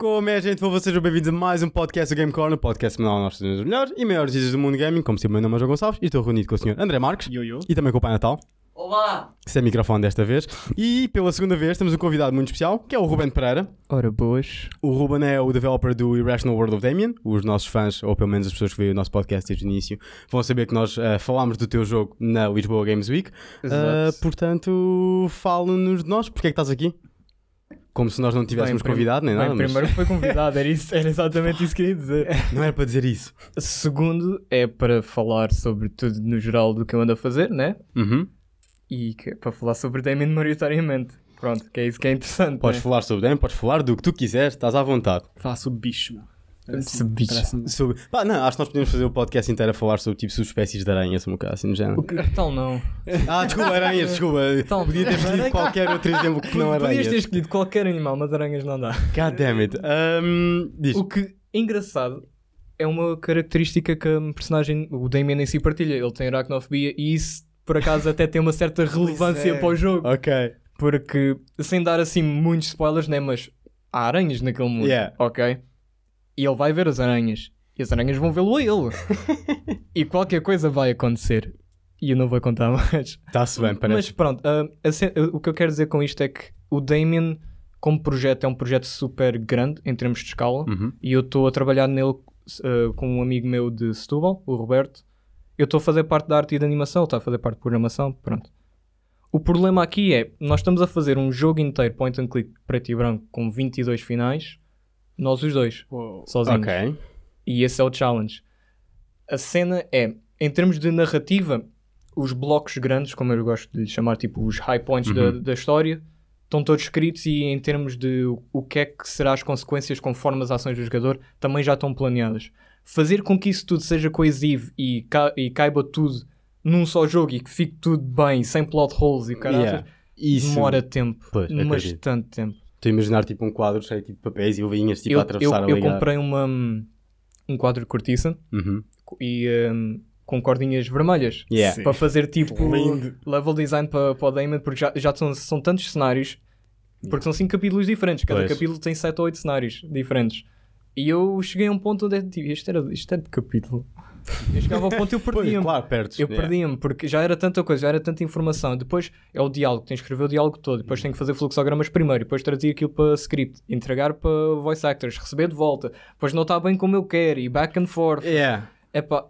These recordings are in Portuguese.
Como é, gente? Vou sejam bem-vindos a mais um podcast do Game Corner, podcast semanal nós trazemos os melhores e maiores notícias do mundo gaming. Como sempre, meu nome é João Gonçalves e estou reunido com o senhor André Marques Yo, yo. e também com o Pai Natal, Olá! sem microfone desta vez. E pela segunda vez temos um convidado muito especial, que é o Ruben Pereira. Ora, boas. O Ruben é o developer do Irrational World of Damien. Os nossos fãs, ou pelo menos as pessoas que veem o nosso podcast desde o início, vão saber que nós eh, falámos do teu jogo na Lisboa Games Week. Ah, portanto, fala-nos de nós. Porquê é que estás aqui? Como se nós não tivéssemos Bem, convidado, nem nada. Bem, mas primeiro foi convidado, era, isso, era exatamente isso que queria dizer. Não era para dizer isso. Segundo, é para falar sobre tudo no geral do que eu ando a fazer, né? Uhum. E que é para falar sobre Damien maioritariamente. Pronto, que é isso que é interessante. Podes né? falar sobre Damien, podes falar do que tu quiseres, estás à vontade. Faço o bicho, meu. Esse bicho. Parece-me- Sobre... Pá, não, acho que nós podemos fazer o podcast inteiro a falar sobre tipo subespécies de aranhas, um bocado assim no género. O que tal não? Ah, desculpa, aranhas, desculpa. Então, Podia ter escolhido qualquer outro exemplo que não Podias aranhas. ter escolhido qualquer animal, mas aranhas não dá. God damn it. Um, diz. O que é engraçado é uma característica que a personagem, o Damien em si partilha. Ele tem aracnofobia e isso, por acaso, até tem uma certa relevância é. para o jogo. Ok. Porque, sem dar assim muitos spoilers, né? Mas há aranhas naquele mundo, Yeah. ok? E ele vai ver as aranhas. E as aranhas vão vê-lo a ele. e qualquer coisa vai acontecer. E eu não vou contar mais. Está-se bem, parece. Mas pronto, ah, a ce- o que eu quero dizer com isto é que o Damien, como projeto, é um projeto super grande em termos de escala. Uhum. E eu estou a trabalhar nele ah, com um amigo meu de Setúbal, o Roberto. Eu estou a fazer parte da arte e da animação, ele está a fazer parte de programação, pronto. O problema aqui é, nós estamos a fazer um jogo inteiro point and click preto e branco com 22 finais, nós os dois, Uou. sozinhos. Ok. E esse é o challenge. A cena é, em termos de narrativa, os blocos grandes, como eu gosto de lhe chamar, tipo os high points da, Uhum. da história, estão todos escritos e em termos de o que é que será as consequências conforme as ações do jogador, também já estão planeadas. Fazer com que isso tudo seja coesivo e, ca e caiba tudo num só jogo e que fique tudo bem, sem plot holes e caralho, Yeah. Demora tempo. Pois, acredito. bastante tempo. Estou a imaginar tipo um quadro cheio tipo, de papéis e ovelhinhas tipo eu, a atravessar eu, a eu ligar. comprei uma, um quadro de cortiça Uhum. e um, com cordinhas vermelhas Yeah. Para fazer tipo Lindo. level design para, para o Damon, porque já, já são, são tantos cenários, porque são 5 capítulos diferentes, cada Pois. capítulo tem 7 ou 8 cenários diferentes. E eu cheguei a um ponto onde é, tipo, isto, era, isto é de capítulo. Eu chegava ao ponto e eu perdia-me. claro, perdes. Eu Yeah. perdia-me, porque já era tanta coisa, já era tanta informação. Depois é o diálogo, tens que escrever o diálogo todo, depois tenho que fazer fluxogramas primeiro, depois traduzir aquilo para script, entregar para voice actors, receber de volta, depois não está bem como eu quero, e back and forth. Yeah. Epá,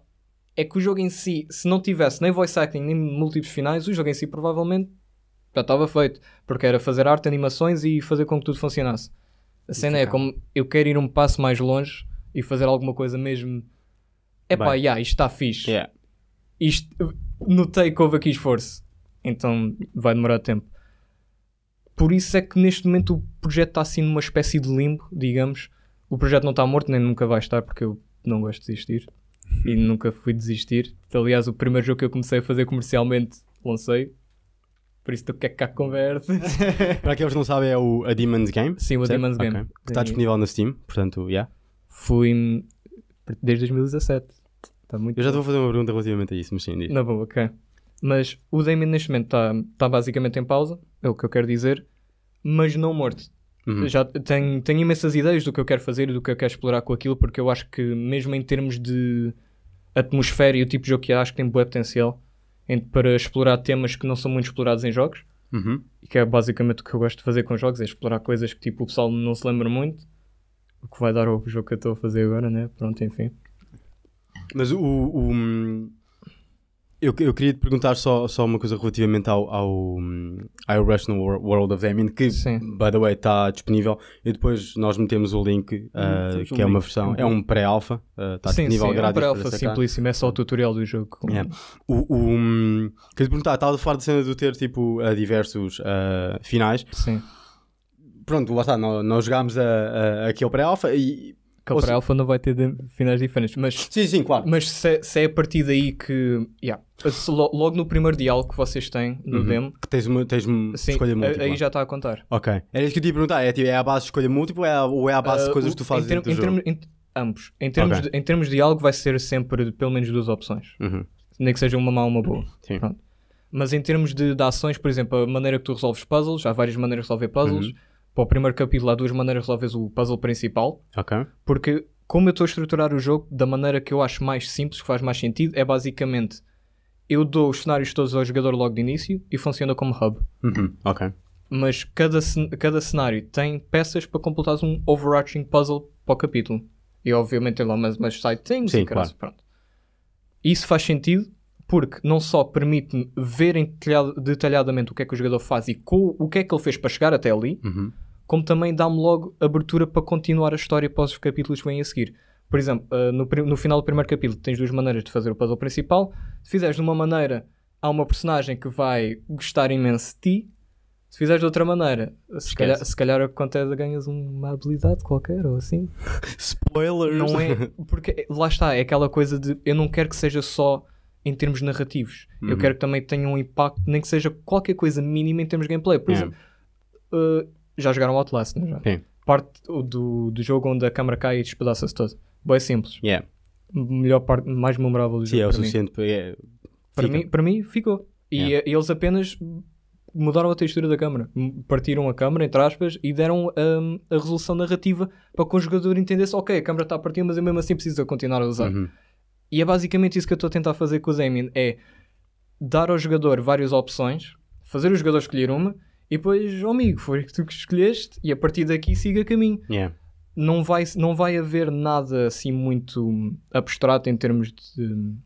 é que o jogo em si, se não tivesse nem voice acting nem múltiplos finais, o jogo em si provavelmente já estava feito. Porque era fazer arte, animações e fazer com que tudo funcionasse. A cena é como eu quero ir um passo mais longe e fazer alguma coisa mesmo. Epá, Bem. yeah, isto está fixe. Yeah. Isto, notei que houve aqui esforço. Então vai demorar tempo. Por isso é que neste momento o projeto está assim numa espécie de limbo, digamos. O projeto não está morto, nem nunca vai estar, porque eu não gosto de desistir. E nunca fui desistir. Aliás, o primeiro jogo que eu comecei a fazer comercialmente lancei. Por isso tu quer que cá conversa. Para aqueles que não sabem, é o A Demon's Game. Sim, o A? Demon's Game. Ok. Que está disponível na Steam, portanto, yeah. Fui desde 2017. Está muito Eu já te vou fazer uma pergunta relativamente a isso, mas sim, diz. Na boa, ok. Mas o Damien neste momento está tá basicamente em pausa, é o que eu quero dizer, mas não morto. Uhum. Já tenho, tenho imensas ideias do que eu quero fazer e do que eu quero explorar com aquilo, porque eu acho que mesmo em termos de atmosfera e o tipo de jogo que é, acho que tem bom potencial para explorar temas que não são muito explorados em jogos, Uhum. e que é basicamente o que eu gosto de fazer com jogos, é explorar coisas que tipo o pessoal não se lembra muito, o que vai dar ao jogo que eu estou a fazer agora, né? Pronto, enfim. Mas o. o- eu, eu queria te perguntar só, só uma coisa relativamente ao, ao, ao Irrational Wor- World of Damien, que, Sim. by the way, está disponível. E depois nós metemos o link, uh, temos um que é uma link. versão, é um pré-alfa, uh, está sim, disponível sim, é um pré-alpha simplíssimo, é só o tutorial do jogo. com- Yeah. O, o, um, queria te perguntar, estava a falar da cena de ter tipo uh, diversos uh, finais. Sim. Pronto, lá está, nós, nós jogámos a, a, aquele pré-alfa e. Se- Alpha não vai ter finais diferentes, mas, Sim, sim, claro. mas se, se é a partir daí que. yeah, logo no primeiro diálogo que vocês têm no Uhum. demo, Que tens uma, tens uma sim, escolha múltipla. aí já está a contar. Ok. Era isso que eu te ia perguntar. É, tipo, é a base de escolha múltipla ou é a, ou é a base de Ah, coisas o- que tu fazes dentro do jogo? em- ambos. Em termos, Ok. de, em termos de diálogo, vai ser sempre pelo menos duas opções. Uhum. Nem que seja uma má ou uma boa. Sim. Pronto. Mas em termos de, de ações, por exemplo, a maneira que tu resolves puzzles, há várias maneiras de resolver puzzles. Uhum. Para o primeiro capítulo há duas maneiras de resolver o puzzle principal, Ok. porque como eu estou a estruturar o jogo da maneira que eu acho mais simples, que faz mais sentido, é basicamente eu dou os cenários todos ao jogador logo de início e funciona como hub. Uhum. Ok. Mas cada, cada cenário tem peças para completar um overarching puzzle para o capítulo. E obviamente tem lá umas, umas side things Sim, caralho, pronto. Isso faz sentido porque não só permite-me ver detalhadamente o que é que o jogador faz e o que é que ele fez para chegar até ali, Uhum. Como também dá-me logo abertura para continuar a história para os capítulos que vêm a seguir. Por exemplo, uh, no, no final do primeiro capítulo tens duas maneiras de fazer o puzzle principal. Se fizeres de uma maneira, há uma personagem que vai gostar imenso de ti. Se fizeres de outra maneira, se calhar, se calhar acontece, ganhas uma habilidade qualquer ou assim. Spoilers! Não é. Porque lá está, é aquela coisa de eu não quero que seja só em termos narrativos. Eu Uhum. quero que também tenha um impacto, nem que seja qualquer coisa mínima em termos de gameplay. Por Yeah. exemplo, uh, já jogaram Outlast, não é já? Sim. Parte do, do jogo onde a câmera cai e despedaça-se todo. Boa, é simples. Yeah. Melhor parte, mais memorável do Sim, jogo. é o para mim. suficiente para. é- Para, mim, para mim, ficou. E Yeah. eles apenas mudaram a textura da câmera. M- Partiram a câmera, entre aspas, e deram hum, a resolução narrativa para que o jogador entendesse: ok, a câmera está a partir, mas eu mesmo assim preciso continuar a usar. Uhum. E é basicamente isso que eu estou a tentar fazer com o Damien: é dar ao jogador várias opções, fazer o jogador escolher uma, e depois, oh amigo, foi tu que escolheste, e a partir daqui siga caminho. Yeah. Não vai, não vai haver nada assim muito abstrato em termos de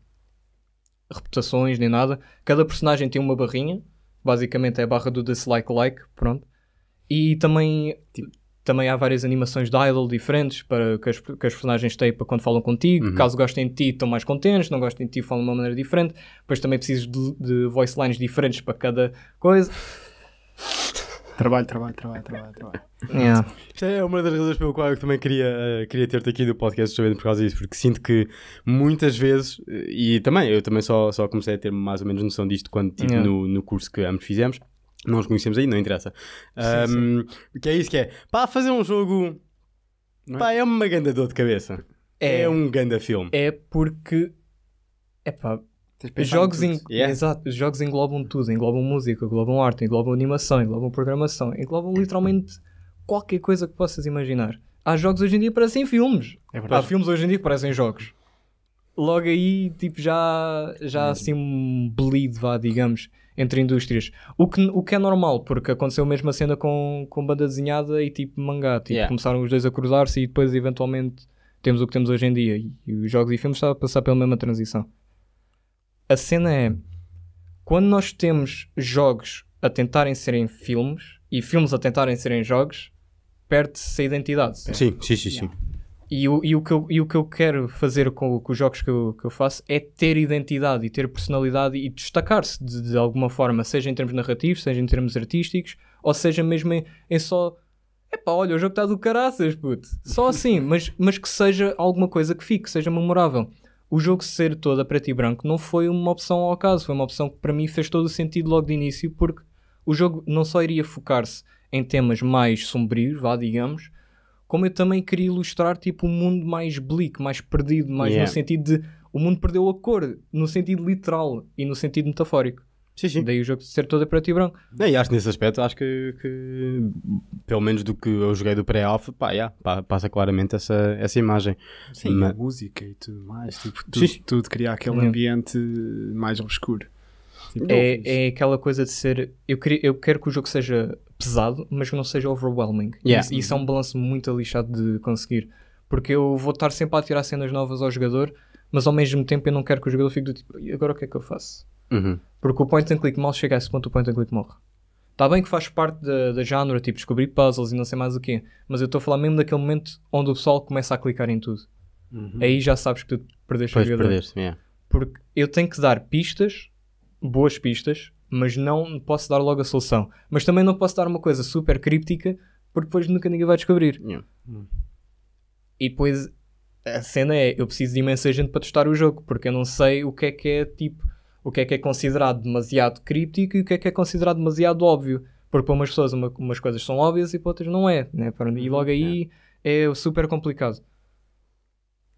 reputações nem nada. Cada personagem tem uma barrinha, basicamente é a barra do dislike like, pronto. E também, também há várias animações de idle diferentes para que as, que as personagens têm para quando falam contigo. Uhum. Caso gostem de ti, estão mais contentes, não gostem de ti, falam de uma maneira diferente. Depois também precisas de, de voice lines diferentes para cada coisa. Trabalho, trabalho, trabalho, trabalho, trabalho. Yeah. Isto é uma das razões pelo qual eu também queria, eh, queria ter-te aqui no podcast justamente por causa disso, porque sinto que muitas vezes, eh, e também, eu também só, só comecei a ter mais ou menos noção disto quando estive Yeah. no, no curso que ambos fizemos, não nos conhecemos aí, não interessa. Ahm, Que é isso que é, pá, fazer um jogo, Não é? pá, é uma grande dor de cabeça. É, É, um grande filme. é porque. De pensar Jogos, em. Yeah. exato, os jogos englobam tudo, englobam música, englobam arte, englobam animação, englobam programação, englobam literalmente qualquer coisa que possas imaginar. Há jogos hoje em dia que parecem filmes. É Há filmes hoje em dia que parecem jogos. Logo aí, tipo, já, já há assim um bleed, vá, digamos, entre indústrias. O que, o que é normal, porque aconteceu a mesma cena com, com banda desenhada e tipo mangá. Tipo, Yeah. começaram os dois a cruzar-se e depois eventualmente temos o que temos hoje em dia. E, e os jogos e filmes estão a passar pela mesma transição. A cena é quando nós temos jogos a tentarem serem filmes e filmes a tentarem serem jogos, perde-se a identidade. Sim, sim, sim, sim. E o, e o, que, eu, e o que eu quero fazer com, com os jogos que eu, que eu faço é ter identidade e ter personalidade e destacar-se de, de alguma forma, seja em termos narrativos, seja em termos artísticos, ou seja mesmo em, em só. Epá, olha, o jogo está do caraças, puto. Só assim, mas, mas que seja alguma coisa que fique, que seja memorável. O jogo ser todo a preto e branco não foi uma opção ao acaso, foi uma opção que para mim fez todo o sentido logo de início, porque o jogo não só iria focar-se em temas mais sombrios, vá, digamos, como eu também queria ilustrar tipo um mundo mais bleak, mais perdido, mais Yeah. no sentido de o mundo perdeu a cor, no sentido literal e no sentido metafórico. Sim, sim. Daí o jogo ser todo a preto e branco. Não, e acho que nesse aspecto, acho que, que, pelo menos do que eu joguei do pré-alpha, pá, yeah, pá, passa claramente essa, essa imagem. Sim, Ma- a música e tudo mais. Tipo, Sim, tudo, sim. tudo cria aquele Yeah. ambiente mais obscuro. Tipo, É, é aquela coisa de ser. Eu, queria, eu quero que o jogo seja pesado, mas que não seja overwhelming. Yeah. Isso, isso é um balanço muito lixado de conseguir. Porque eu vou estar sempre a tirar cenas novas ao jogador, mas ao mesmo tempo eu não quero que o jogador fique do tipo, "E agora o que é que eu faço? Uhum. Porque o point and click mal chega a esse ponto, o point and click morre. Está bem que faz parte da, da genre, tipo descobrir puzzles e não sei mais o quê, mas eu estou a falar mesmo daquele momento onde o pessoal começa a clicar em tudo. uhum. Aí já sabes que tu perdeste o Depois jogador. perdeste, yeah. Porque eu tenho que dar pistas, boas pistas, mas não posso dar logo a solução. Mas também não posso dar uma coisa super críptica, porque depois nunca ninguém vai descobrir. Yeah. E depois a cena é, eu preciso de imensa gente para testar o jogo, porque eu não sei o que é que é tipo, o que é que é considerado demasiado críptico e o que é que é considerado demasiado óbvio. Porque para umas pessoas uma- umas coisas são óbvias e para outras não é. Né? E logo aí é super complicado.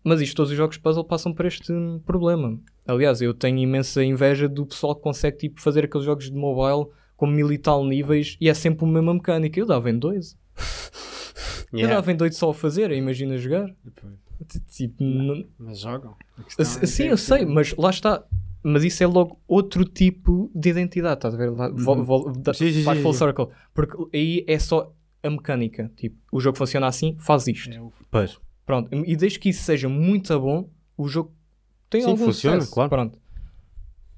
Mas isto, todos os jogos de puzzle passam por este problema. Aliás, eu tenho imensa inveja do pessoal que consegue tipo, fazer aqueles jogos de mobile com mil e tal níveis e é sempre a mesma mecânica. Eu dava em dois. Eu Yeah. dava em doido só a fazer, imagina jogar. Tipo, não- Mas jogam. É Sim, é eu sei, mas lá está. Mas isso é logo outro tipo de identidade, estás a ver? Vol- vol- da- Sim, sim, vai sim, full circle. Porque aí é só a mecânica. Tipo, o jogo funciona assim, faz isto. É Pois. Pronto. E desde que isso seja muito bom, o jogo tem Sim, algum funciona, sucesso. claro. Pronto.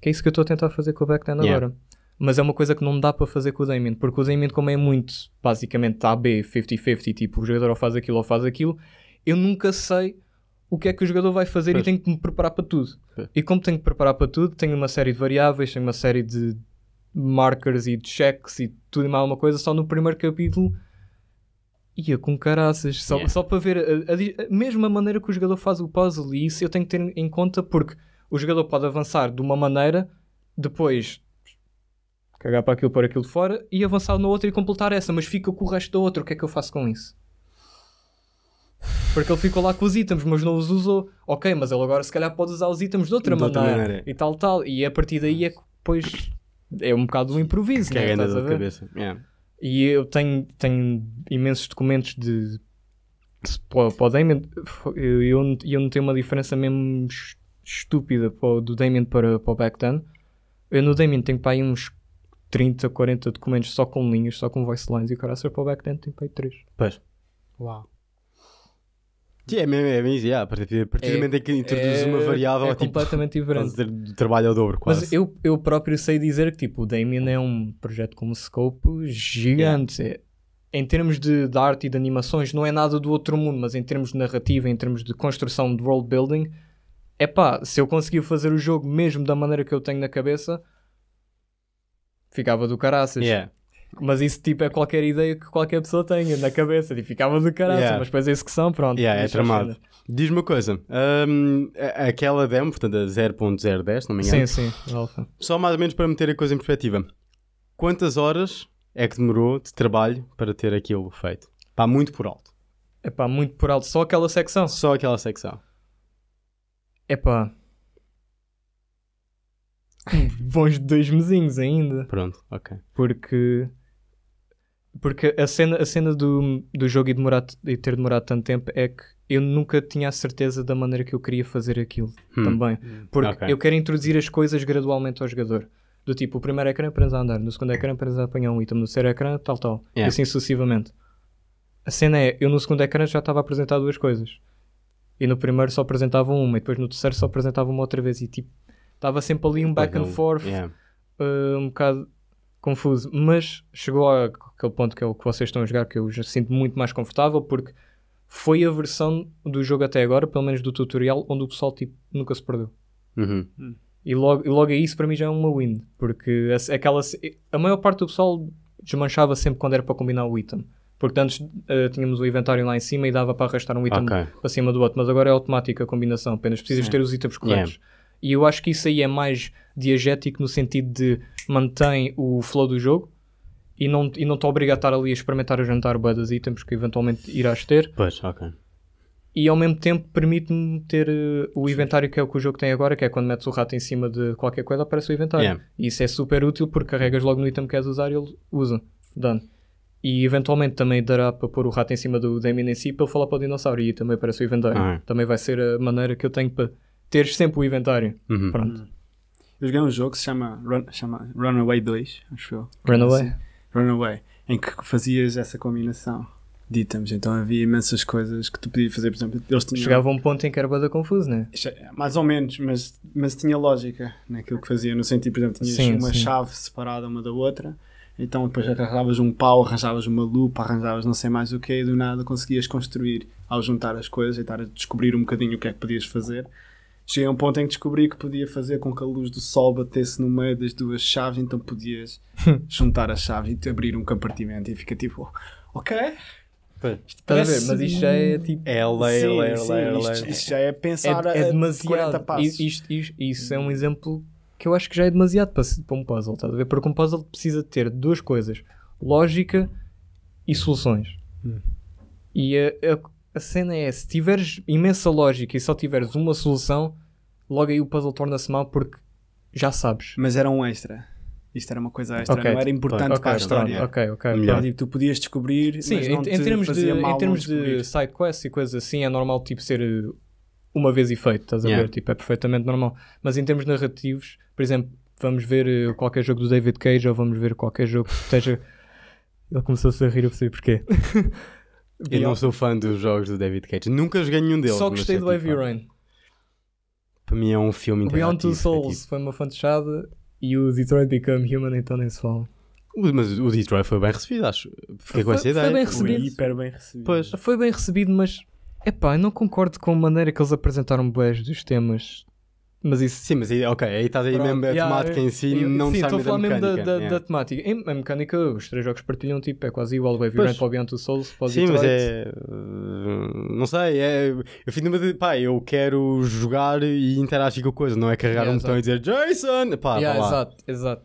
Que é isso que eu estou a tentar fazer com o Backend Yeah. agora. Mas é uma coisa que não dá para fazer com o Damien, porque o Damien, como é muito basicamente A, B, 50-50, tipo o jogador ou faz aquilo ou faz aquilo, eu nunca sei o que é que o jogador vai fazer Pois. e tenho que me preparar para tudo. Pois. E como tenho que preparar para tudo, tenho uma série de variáveis, tenho uma série de markers e de checks e tudo e mais alguma coisa, só no primeiro capítulo ia com caraças, só, Yeah. só para ver a, a di- a mesma maneira que o jogador faz o puzzle e isso eu tenho que ter em conta porque o jogador pode avançar de uma maneira, depois cagar para aquilo, pôr aquilo de fora e avançar na outra e completar essa, mas fica com o resto da outra, o que é que eu faço com isso? Porque ele ficou lá com os itens, mas não os usou. Ok, mas ele agora se calhar pode usar os itens de outra, De outra maneira, maneira. e tal, tal. E a partir daí é que depois é um bocado um improviso, Que né? é a ver? cabeça. Yeah. E eu tenho, tenho imensos documentos de, para, o Damien. Eu, eu, notei uma diferença mesmo es- estúpida para do Damien para, para o Backdown. Eu no Damien tenho para aí uns 30, 40 documentos só com linhas, só com voice lines. E o Caracer para o Backdown tem para aí 3. Pois. Uau. Sim, é mesmo, é mesmo, yeah. a partir, a partir do momento em que introduz uma variável, é é tipo, completamente diferente. ter trabalho ao dobro, quase. Mas eu, eu próprio sei dizer que tipo, o Damien é um projeto com um scope gigante. É- Em termos de, de arte e de animações, não é nada do outro mundo, mas em termos de narrativa, em termos de construção de world building, é pá, se eu conseguir fazer o jogo mesmo da maneira que eu tenho na cabeça, ficava do caraças. Yeah. Mas isso tipo é qualquer ideia que qualquer pessoa tenha na cabeça, e ficava do caraças, Yeah. mas depois a execução, pronto. Yeah, é tramado. Diz-me uma coisa, a- aquela demo, portanto a 0.010, se não me engano, Sim, sim, Alpha. só mais ou menos para meter a coisa em perspectiva, quantas horas é que demorou de trabalho para ter aquilo feito? Pá, muito por alto. É pá, muito por alto, só aquela secção. Só aquela secção. Epá. Bons dois mesinhos ainda. Pronto, ok. Porque. Porque a cena, a cena do, do jogo e, demorar, e ter demorado tanto tempo é que eu nunca tinha a certeza da maneira que eu queria fazer aquilo Hum. também. Porque Ok. eu quero introduzir as coisas gradualmente ao jogador. Do tipo, o primeiro ecrã aprendes a andar, no segundo ecrã aprendes a apanhar um item, no terceiro ecrã, tal, tal. E Yeah. assim sucessivamente. A cena é, eu no segundo ecrã já estava a apresentar duas coisas. E no primeiro só apresentava uma, e depois no terceiro só apresentava uma outra vez. E tipo, estava sempre ali um back and forth, yeah. uh, um bocado confuso. Mas chegou àquele ponto que é o que vocês estão a jogar, que eu já sinto muito mais confortável, porque foi a versão do jogo até agora, pelo menos do tutorial, onde o pessoal tipo, nunca se perdeu. Uhum. E logo, e logo aí isso para mim já é uma win. Porque a, aquela, a maior parte do pessoal desmanchava sempre quando era para combinar o item. Porque antes eh, tínhamos o inventário lá em cima e dava para arrastar um item Ok. para cima do outro. Mas agora é automática a combinação. Apenas precisas Sim. ter os itens corretos. E eu acho que isso aí é mais diegético no sentido de mantém o flow do jogo e não, e não te obriga a estar ali a experimentar a jantar bué dos itens que eventualmente irás ter Pois, ok. e ao mesmo tempo permite-me ter eh, o inventário que é o que o jogo tem agora, que é quando metes o rato em cima de qualquer coisa, aparece o inventário. Yeah. E isso é super útil porque carregas logo no item que queres usar e ele usa. Done. E eventualmente também dará para pôr o rato em cima do Damien em si para ele falar para o dinossauro e também aparece o inventário. Ah. Também vai ser a maneira que eu tenho para teres sempre o inventário. Uhum. Pronto. Eu joguei um jogo que se chama, Run, chama Runaway 2, acho eu. Runaway. Runaway, em que fazias essa combinação de itens. Então havia imensas coisas que tu podias fazer. Por exemplo, eles tinham. Chegava a um ponto em que era bada confuso, né? Mais ou menos, mas, mas tinha lógica naquilo que fazia. No sentido, por exemplo, tinhas Sim, uma sim. chave separada uma da outra. Então depois arranjavas um pau, arranjavas uma lupa, arranjavas não sei mais o que, e do nada conseguias construir ao juntar as coisas e estar a descobrir um bocadinho o que é que podias fazer. Cheguei a um ponto em que descobri que podia fazer com que a luz do sol batesse no meio das duas chaves, então podias juntar as chaves e te abrir um compartimento e fica tipo, ok. Pois. Estás a ver? Mas isto já é tipo. É layer, Sim, layer, sim, layer, isto, layer. isto já é pensar é, a- é a demasiado. 40 passos. Isto, isto- isso é um exemplo que eu acho que já é demasiado para, para um puzzle, estás a ver? Porque um puzzle precisa ter duas coisas: lógica e soluções. Hum. E a, a, a cena é: se tiveres imensa lógica e só tiveres uma solução, logo aí o puzzle torna-se mau porque já sabes. Mas era um extra. Isto era uma coisa extra, Ok, não era importante Ok, para a história. ok, ok. Melhor. Tipo, tu podias descobrir, Sim, mas em, não em te termos de, fazia mal em termos de side quests e coisas assim, é normal tipo ser uh, uma vez e feito, estás a Yeah. ver? Tipo, é perfeitamente normal. Mas em termos narrativos, por exemplo, vamos ver uh, qualquer jogo do David Cage ou vamos ver qualquer jogo que esteja. Ele começou-se a rir, eu percebi porquê. Eu não sou fã dos jogos do David Cage. Nunca joguei nenhum deles. Só gostei do Heavy tipo, Rain. Para mim é um filme O Beyond Two é Souls foi uma fantochada e o Detroit Become Human então nem se fala. tipo- Mas o Detroit foi bem recebido, acho. Fiquei com Foi- essa foi ideia. bem Foi recebido. hiper bem recebido. Pois. Foi bem recebido, mas epá, eu não concordo com a maneira que eles apresentaram bués dos temas. Mas isso Sim, mas aí, ok, aí estás aí Pronto, mesmo a yeah, temática em si, eu- não sim, estou a falar mesmo da, mecânica. da, yeah. da temática. Em, a mecânica, os três jogos partilham tipo, é quase igual. Pois. Rain para o Souls, Sim, mas é. Não sei, é. Eu fico numa de. Pá, eu quero jogar e interagir com a coisa, não é carregar Yeah, um botão e dizer Jason! Pá, Yeah, lá. exato, exato.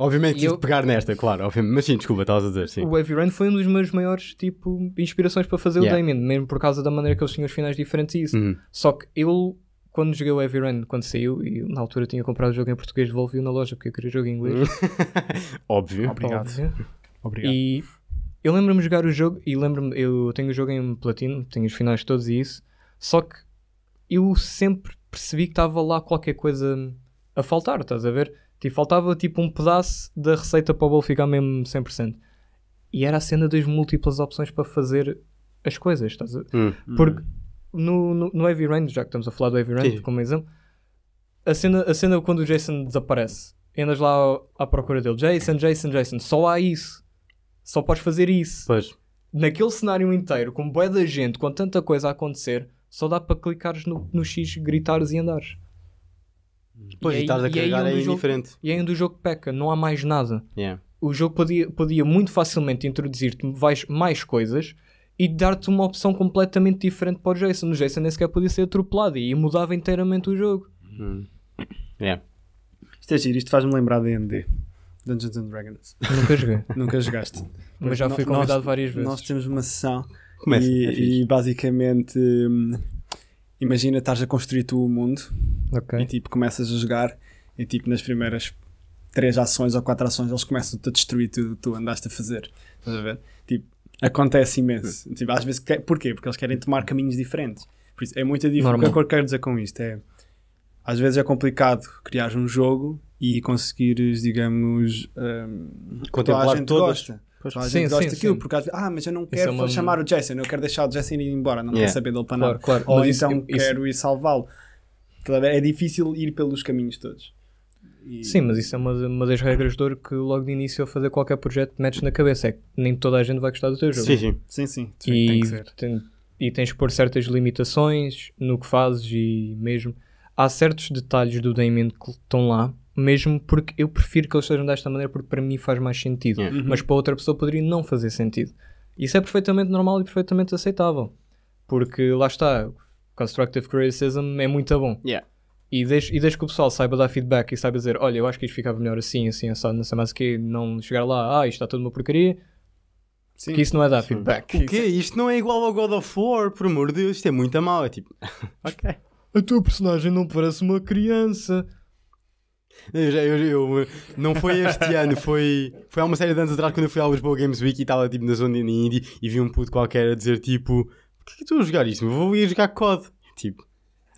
Obviamente eu- pegar nesta, claro, obviamente. Mas sim, desculpa, estavas a dizer, sim. O Heavy Rain foi um dos meus maiores tipo, inspirações para fazer Yeah. o Damien, mesmo por causa da maneira que eles tinham os finais diferentes e isso. Uhum. Só que eu, quando joguei o Heavy Rain, quando saiu, e na altura tinha comprado o jogo em português, devolvi-o na loja porque eu queria jogo em inglês. Óbvio. Obrigado. óbvio. Obrigado. E eu lembro-me de jogar o jogo e lembro-me, eu tenho o jogo em platino, tenho os finais todos e isso, só que eu sempre percebi que estava lá qualquer coisa a faltar, estás a ver? Tipo, faltava tipo um pedaço da receita para o bolo ficar mesmo 100%. E era a cena das múltiplas opções para fazer as coisas, estás a ver? Hum. Porque no, no, no Heavy Rain, já que estamos a falar do Heavy Rain Sim. como exemplo, a cena, a cena quando o Jason desaparece, andas lá à procura dele, Jason, Jason, Jason, só há isso. Só podes fazer isso. Pois. Naquele cenário inteiro, com bué da gente, com tanta coisa a acontecer, só dá para clicares no, no X, gritares e andares. Pois, e estás a carregar é o jogo- indiferente. E onde o jogo peca, não há mais nada. Yeah. O jogo podia, podia muito facilmente introduzir-te mais coisas e dar-te uma opção completamente diferente para o Jason. O Jason nem sequer podia ser atropelado e mudava inteiramente o jogo. Hum. Yeah. Isto é giro, isto faz-me lembrar de D&D. Dungeons and Dragons. Nunca joguei, Nunca jogaste. mas já fui Nós- convidado várias vezes. Nós temos uma sessão Começa. e, é e basicamente hum, imagina estás a construir tu o mundo Ok. e tipo começas a jogar e tipo nas primeiras três ações ou quatro ações eles começam a destruir tudo que tu andaste a fazer. Estás a ver? Tipo, acontece imenso. Tipo, às vezes, porquê? Porque eles querem tomar caminhos diferentes. Por isso, é muito difícil. O que é que eu quero dizer com isto? É, às vezes é complicado criar um jogo e conseguires, digamos, toda a Contemplar gente todas. gosta. Toda a Sim, gente gosta sim, daquilo, sim. porque às vezes, ah, mas eu não Isso quero é uma- chamar o Jason, eu quero deixar o Jason ir embora, não Yeah. quero saber dele para Claro, nada. claro. Ou Mas isso- então isso- quero ir salvá-lo. Ver? É difícil ir pelos caminhos todos. E- Sim, mas isso é uma, uma das regras de ouro que logo de início a fazer qualquer projeto metes na cabeça. É que nem toda a gente vai gostar do teu jogo. Sim, sim. Sim, sim, tem e, que ser. tem- e tens que pôr certas limitações no que fazes e mesmo há certos detalhes do Damien que estão lá mesmo porque eu prefiro que eles sejam desta maneira porque para mim faz mais sentido. Uhum. mas para outra pessoa poderia não fazer sentido isso é perfeitamente normal e perfeitamente aceitável porque lá está constructive criticism é muito bom Yeah. E deixa, e deixa que o pessoal saiba dar feedback e saiba dizer olha eu acho que isto ficava melhor assim, assim, assado, não sei mais o que não chegar lá, ah isto está tudo uma porcaria Sim. que isso não é dar feedback O quê? Isto não é igual ao God of War, por amor de Deus, isto é muito a mal. É tipo, ok. A tua personagem não parece uma criança. Eu, já- eu- eu- não foi este ano, foi, foi há uma série de anos atrás quando eu fui à Lisboa Games Week e estava tipo na zona de indie e vi um puto qualquer a dizer tipo: Por que estou a jogar isto? Eu vou ir jogar COD. Tipo.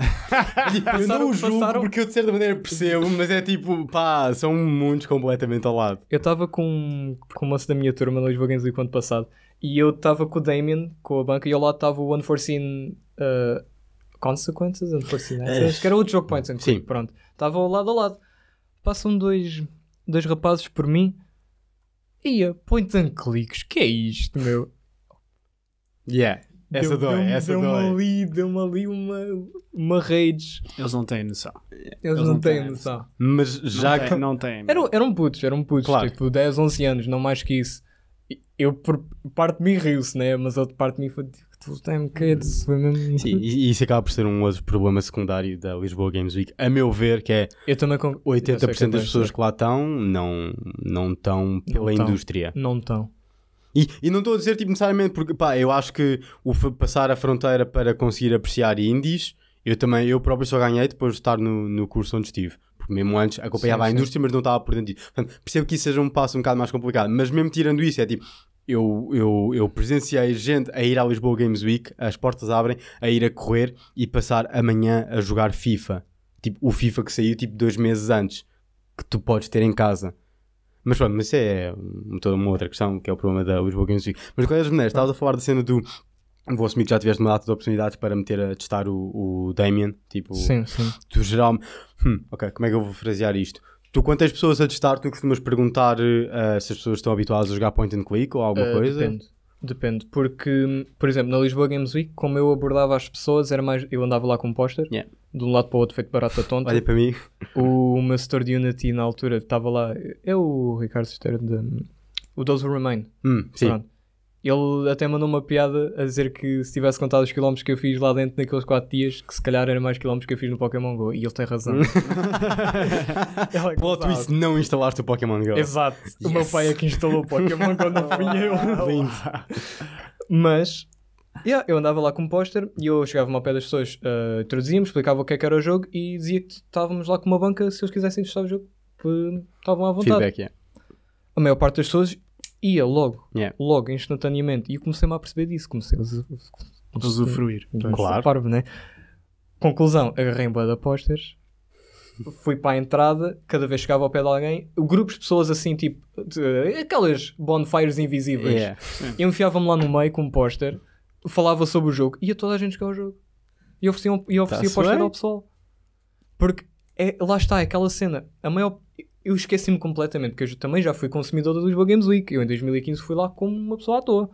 eu não o julgo passaram- porque eu de certa maneira percebo, mas é tipo, pá, são mundos completamente ao lado. Eu estava com, com o moço da minha turma no Lisboa Games Week ano passado e eu estava com o Damien, com a banca, e ao lado estava o Unforeseen uh, Consequences, Unforeseen Access, que era outro jogo point and click, Sim. pronto. Estava ao lado ao lado. Passam dois, dois rapazes por mim. Ia, point and clicks, que é isto, meu? Yeah. Essa Deu- dói, deu- essa deu-me dói. ali, deu-me ali uma, uma rage. Eles não têm noção. Eles, não não têm têm noção. Mas já não que. não têm. Eram, eram putos, eram putos, Claro. tipo 10, 11 anos, não mais que isso. Eu, por parte de mim, riu-se, né? Mas outra parte de mim foi tipo, tu damn kids. Sim, e isso acaba por ser um outro problema secundário da Lisboa Games Week, a meu ver, que é Eu também eu sei 80% que é das bem, pessoas que lá estão não, não estão pela tão. indústria. Não estão. E, e não estou a dizer tipo, necessariamente porque pá, eu acho que o passar a fronteira para conseguir apreciar indies, eu também, eu próprio só ganhei depois de estar no, no curso onde estive. Porque mesmo antes acompanhava Sim, a sim. indústria, mas não estava por dentro disso. Portanto, percebo que isso seja um passo um bocado mais complicado, mas mesmo tirando isso, é tipo, eu, eu, eu presenciei gente a ir à Lisboa Games Week, as portas abrem, a ir a correr e passar amanhã a jogar FIFA. Tipo, o FIFA que saiu tipo dois meses antes, que tu podes ter em casa. Mas pronto, mas isso é toda uma outra questão, que é o problema da Lisboa Games Week. Mas de qualquer maneira, estavas a falar da cena do. Vou assumir que já tiveste uma data de oportunidades para meter a testar o, o Damien. Tipo, Sim, sim. tu geral. Hum, ok, como é que eu vou frasear isto? Tu, quando tens pessoas a testar, tu costumas perguntar eh, se as pessoas estão habituadas a jogar point and click ou alguma Uh, coisa? Depende. Depende, porque, por exemplo, na Lisboa Games Week, como eu abordava as pessoas, era mais. Eu andava lá com um póster, Yeah. De um lado para o outro, feito barata tonta. Olha para mim. O meu setor de Unity na altura estava lá, é o Ricardo Sisteiro, de, o Those Who Remain. Hum, sim. Pronto. Ele até mandou uma piada a dizer que se tivesse contado os quilómetros que eu fiz lá dentro naqueles 4 dias, que se calhar eram mais quilómetros que eu fiz no Pokémon GO. E ele tem razão. Ele é Plot twist, não instalaste o Pokémon Go. Exato. O meu pai é que instalou o Pokémon quando não fui eu. Lindo. Mas yeah, eu andava lá com um póster e eu chegava-me ao pé das pessoas, uh, traduzíamos, explicava o que é que era o jogo e dizia que estávamos lá com uma banca se eles quisessem testar o jogo, que estavam à vontade. Feedback, yeah. A maior parte das pessoas ia logo, Yeah. logo, instantaneamente. E eu comecei-me a perceber disso, comecei a usu- Usufruir. Então, Claro. Parvo, né? Conclusão, agarrei em boa de posters, fui para a entrada, cada vez chegava ao pé de alguém, grupos de pessoas assim, tipo, de- aquelas bonfires invisíveis. Yeah. Eu enfiava-me lá no meio com um póster, falava sobre o jogo, ia toda a gente jogar o jogo. E oferecia, um, e oferecia bem. ao pessoal. Porque é, lá está, é aquela cena. A maior. Eu esqueci-me completamente, porque eu também já fui consumidor da Lisboa Games Week. Eu em 2015 fui lá como uma pessoa à toa.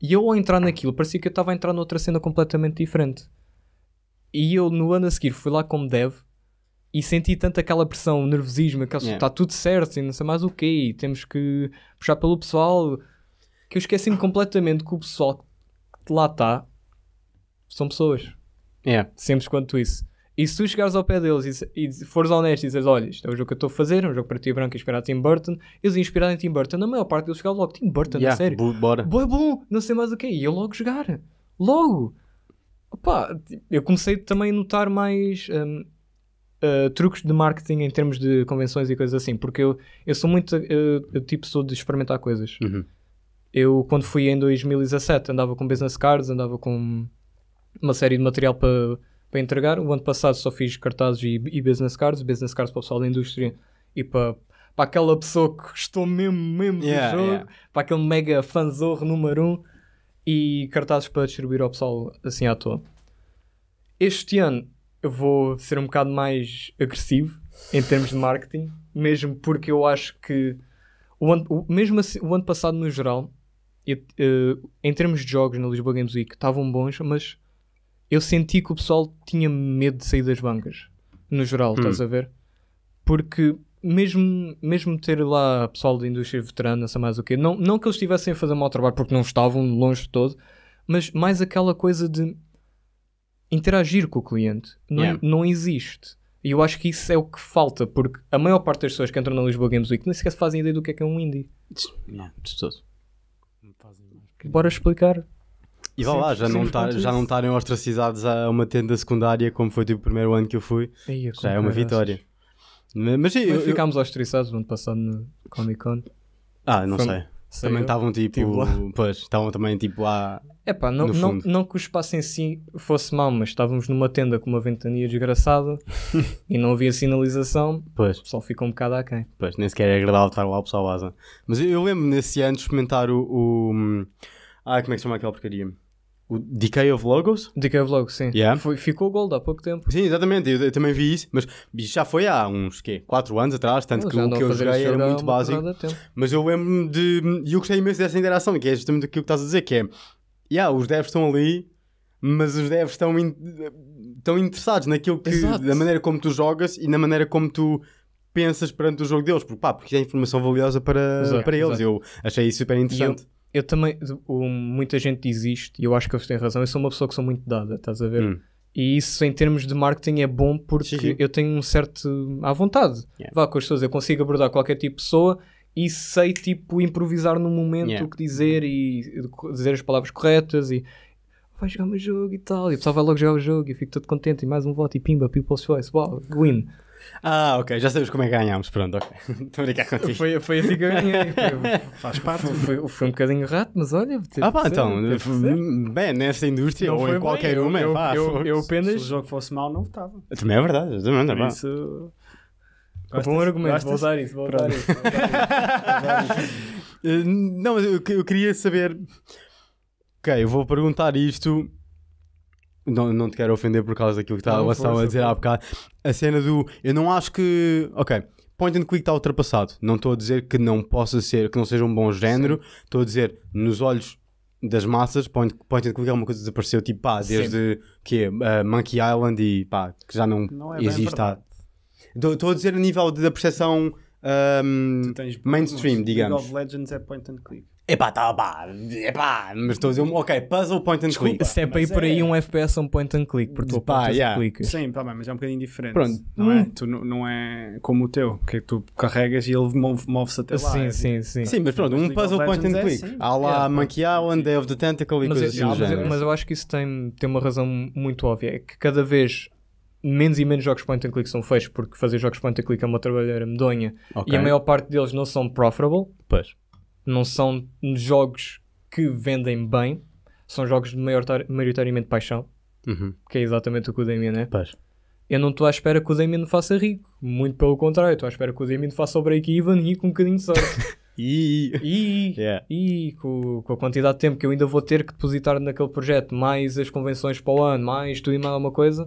E eu ao entrar naquilo, parecia que eu estava a entrar noutra cena completamente diferente. E eu no ano a seguir fui lá como dev e senti tanto aquela pressão, o nervosismo, aquela Yeah. está tudo certo e não sei mais o quê, e temos que puxar pelo pessoal, que eu esqueci-me completamente que o pessoal que lá está são pessoas. Yeah. Simples quanto isso. E se tu chegares ao pé deles e, e fores honesto e dizeres, olha, isto é o jogo que eu estou a fazer, é um jogo para ti branco inspirado em Tim Burton, eles inspirados em Tim Burton, na maior parte deles chegavam logo, Tim Burton, Yeah, a sério. bo- Bora. Boa, bom, não sei mais o que E eu logo jogar. Logo. Opa, eu comecei também a notar mais hum, uh, truques de marketing em termos de convenções e coisas assim, porque eu, eu sou muito uh, o tipo sou de experimentar coisas. Uhum. Eu, quando fui em 2017, andava com business cards, andava com uma série de material para para entregar. O ano passado só fiz cartazes e, e business cards, business cards para o pessoal da indústria e para, para aquela pessoa que gostou mesmo, mesmo Yeah, do jogo, yeah. para aquele mega fanzorro número um e cartazes para distribuir ao pessoal assim à toa. Este ano eu vou ser um bocado mais agressivo em termos de marketing, mesmo porque eu acho que o ano, o- mesmo assim, o ano passado no geral, eu, eh, em termos de jogos na Lisboa Games Week estavam bons, mas eu senti que o pessoal tinha medo de sair das bancas, no geral, estás a ver? Porque mesmo, mesmo ter lá pessoal da indústria veterana, sei mais o quê, não, não que eles estivessem a fazer mau trabalho porque não estavam longe de todo, mas mais aquela coisa de interagir com o cliente. Não, Yeah. não existe. E eu acho que isso é o que falta, porque a maior parte das pessoas que entram na Lisboa Games Week nem sequer fazem ideia do que é que é um indie. Yeah, de todo. Bora explicar. E vá lá, já não, tá, já não estarem ostracizados a uma tenda secundária como foi tipo, o primeiro ano que eu fui, Aí, já é uma vitória. Mas, mas eu, Mas eu- ficámos ostracizados no ano passado no Comic Con. Ah, não Foi- sei. Sei Também estavam tipo. Tive lá. Pois, estavam também tipo lá. Não, no não, fundo. não que o espaço em si fosse mau, mas estávamos numa tenda com uma ventania desgraçada e não havia sinalização, Pois, o pessoal ficou um bocado aquém. pois, nem sequer é agradável estar lá o pessoal vaza. Mas eu, eu lembro nesse ano de experimentar o. o ah, como é que se chama aquela porcaria? O Decay of Logos? Decay Vlog, sim. Yeah. Foi- ficou gold há pouco tempo. Sim, exatamente, eu, eu também vi isso, mas já foi há uns quê? 4 anos atrás, tanto que o que eu joguei era muito básico. Mas eu lembro-me de. E eu gostei imenso dessa interação, que é justamente aquilo que estás a dizer, que é. Yeah, os devs estão ali, mas os devs estão, in- estão interessados naquilo que. Exato. da maneira como tu jogas e na maneira como tu pensas perante o jogo deles, porque pá, porque é informação valiosa para, Exato, para eles. exato. Eu achei isso super interessante. Eu também, o- muita gente diz isto e eu acho que eles têm razão. Eu sou uma pessoa que sou muito dada, estás a ver? Hum. E isso em termos de marketing é bom porque Sim, sim. eu tenho um certo à vontade. Yeah. Vá com as pessoas, eu consigo abordar qualquer tipo de pessoa e sei tipo improvisar no momento Yeah. o que dizer e dizer as palavras corretas e vai jogar o meu jogo e tal. E o pessoal vai logo jogar o jogo e fico todo contente e mais um voto e pimba, people's choice, wow, win. Ah, ok, já sabemos como é que ganhámos. Pronto, ok. Estou a brincar contigo. Foi, foi assim que eu ganhei. Faz parte. foi, foi, foi um bocadinho rato, mas olha. Ah, pá, então, ser. bem, nessa indústria Não ou foi em qualquer bem, uma, eu, pá, eu, fogo. eu Se o apenas. jogo fosse mau, não votava. Também é verdade, exatamente, Por pá. isso. Bom argumento, Gostas? vou usar isso, vou usar isso. vou usar isso. Eh, Não, mas eu, eu queria saber. Ok, eu vou perguntar isto. Não, não te quero ofender por causa daquilo que estava a força, dizer há bocado. A cena do. Eu não acho que. Ok, point and click está ultrapassado. Não estou a dizer que não possa ser, que não seja um bom género. Estou a dizer, nos olhos das massas, point, point and click é uma coisa que desapareceu, tipo, pá, desde que Monkey Island e pá, que já não, Não é existe. verdade. Estou a dizer a nível de- da percepção. Tu tens mainstream, League digamos. of Legends é point and click. Epá, tá, pá, epá, mas estou a dizer, um- ok, puzzle point and click. Se é para ir por aí é- um FPS um point and click, porque tu Pá, apontas yeah. clicas. Sim, tá bem, mas é um bocadinho diferente. Pronto. Não, é? Hum. Tu, não, é como o teu, que tu carregas e ele move- move-se até lá. Sim, É sim, sim. Sim, mas pronto, Mas um puzzle point and é click. assim. Há lá Yeah. Monkey Island, Day of the Tentacle e Mas, coisas eu, assim mas, mas eu acho que isso tem, tem uma razão muito óbvia. É que cada vez menos e menos jogos point and click são feitos porque fazer jogos point and click é uma trabalheira medonha Ok. e a maior parte deles não são profitable, Pois. Não são jogos que vendem bem, são jogos de maioritar- maioritariamente paixão, Uhum. que é exatamente o que o Damien é. Pois. Eu não estou à espera que o Damien faça rico, muito pelo contrário, estou à espera que o Damien faça o break-even e com um bocadinho de sorte. E... e Yeah. e com, com a quantidade de tempo que eu ainda vou ter que depositar naquele projeto, mais as convenções para o ano, mais tudo e mais alguma coisa,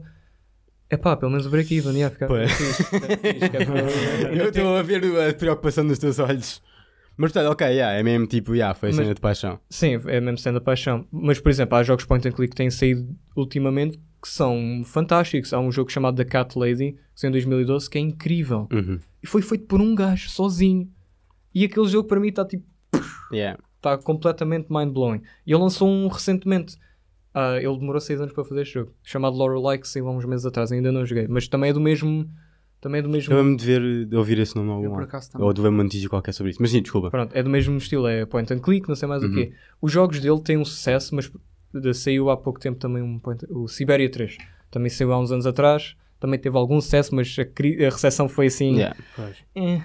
é pá, pelo menos o break-even ia ficar Pois. fixe, fixe, é Eu estou a ver a preocupação nos teus olhos. Mas portanto, ok, yeah, é mesmo tipo, yeah, foi a cena de paixão. Sim, é mesmo sendo a paixão. Mas, por exemplo, há jogos point and click que têm saído ultimamente que são fantásticos. Há um jogo chamado The Cat Lady, que saiu em 2012, que é incrível. Uhum. E foi feito por um gajo, sozinho. E aquele jogo para mim está tipo Yeah. está completamente mind-blowing. E ele lançou um recentemente. Ah, ele demorou 6 anos para fazer este jogo. Chamado Lorelai, que saiu há uns meses atrás. Ainda não joguei. Mas também é do mesmo... Também é do mesmo... Eu lembro de ver, de ouvir esse nome algum por acaso também. Ou de ver uma notícia qualquer sobre isso. Mas sim, desculpa. Pronto, é do mesmo estilo. É point and click, não sei mais o quê. Os jogos dele têm um sucesso, mas saiu há pouco tempo também um point... O Siberia 3. Também saiu há uns anos atrás. Também teve algum sucesso, mas a, cri- a recepção foi assim... Yeah. Eh.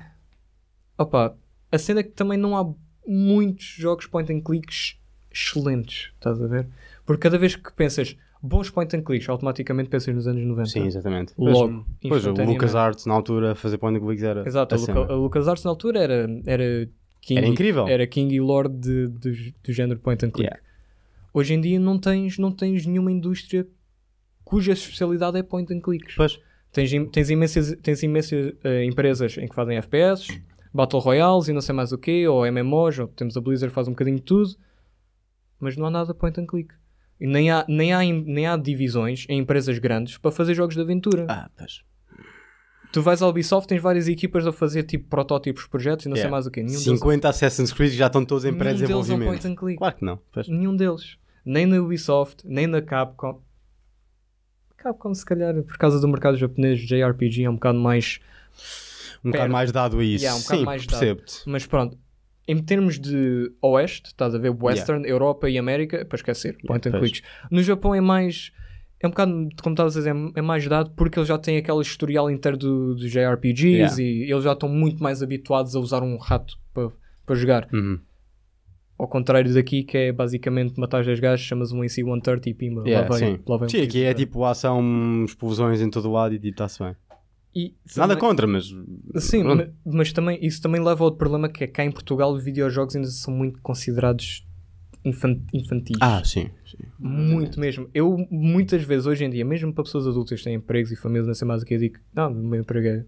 Opa, a cena é que também não há muitos jogos point and clicks excelentes, estás a ver? Porque cada vez que pensas bons point and clicks, automaticamente pensas nos anos 90. Sim, exatamente. Logo, Pois, o instantaneamente. LucasArts na altura fazer point and clicks era. Exato, a. Luca, a LucasArts na altura era, era King, Era incrível. Era King e Lord de, do, do género point and click. Yeah. Hoje em dia não tens, não tens nenhuma indústria cuja especialidade é point and clicks. Pois. Tens, tens imensas, tens imensas eh, empresas em que fazem FPS, Battle Royales e não sei mais o quê, ou MMOs, ou temos a Blizzard que faz um bocadinho de tudo, mas não há nada point and click. E nem há, nem há, em- nem há divisões em empresas grandes para fazer jogos de aventura. Ah, pois. Tu vais ao Ubisoft, tens várias equipas a fazer tipo protótipos, projetos e não sei Yeah. mais o quê. Nenhum 50 Assassin's Creed já estão todos em deles, deles é um pré-desenvolvimento. click. Claro que não. Pois. Nenhum deles. Nem na Ubisoft, nem na Capcom. Capcom, se calhar, por causa do mercado japonês, JRPG é um bocado mais. Um bocado mais dado a isso. Yeah, um Sim, percebo-te. Mas pronto, em termos de Oeste, estás a ver Western, Europa e América, para esquecer, point and pois. clicks. No Japão é mais. É um bocado, como estavas a dizer, é- é mais dado porque eles já têm aquele historial inteiro do, do JRPGs Yeah. e eles já estão muito mais habituados a usar um rato para para jogar. Uhum. Ao contrário daqui, que é basicamente matar 10 gajos, chamas um AC-130 e pimba, Yeah, lá vem, sim. lá vem Sim, que aqui é quiser. tipo ação, explosões em todo o lado e tipo, está-se bem. E Nada também- contra, mas. Sim, Pronto. ma- mas também, isso também leva a outro problema que é cá em Portugal os videojogos ainda são muito considerados infan- infantis. Ah, sim. sim. Muito mesmo. Eu, muitas vezes, hoje em dia, mesmo para pessoas adultas que têm empregos e famílias, não sei mais o que eu digo, não, o meu emprego é,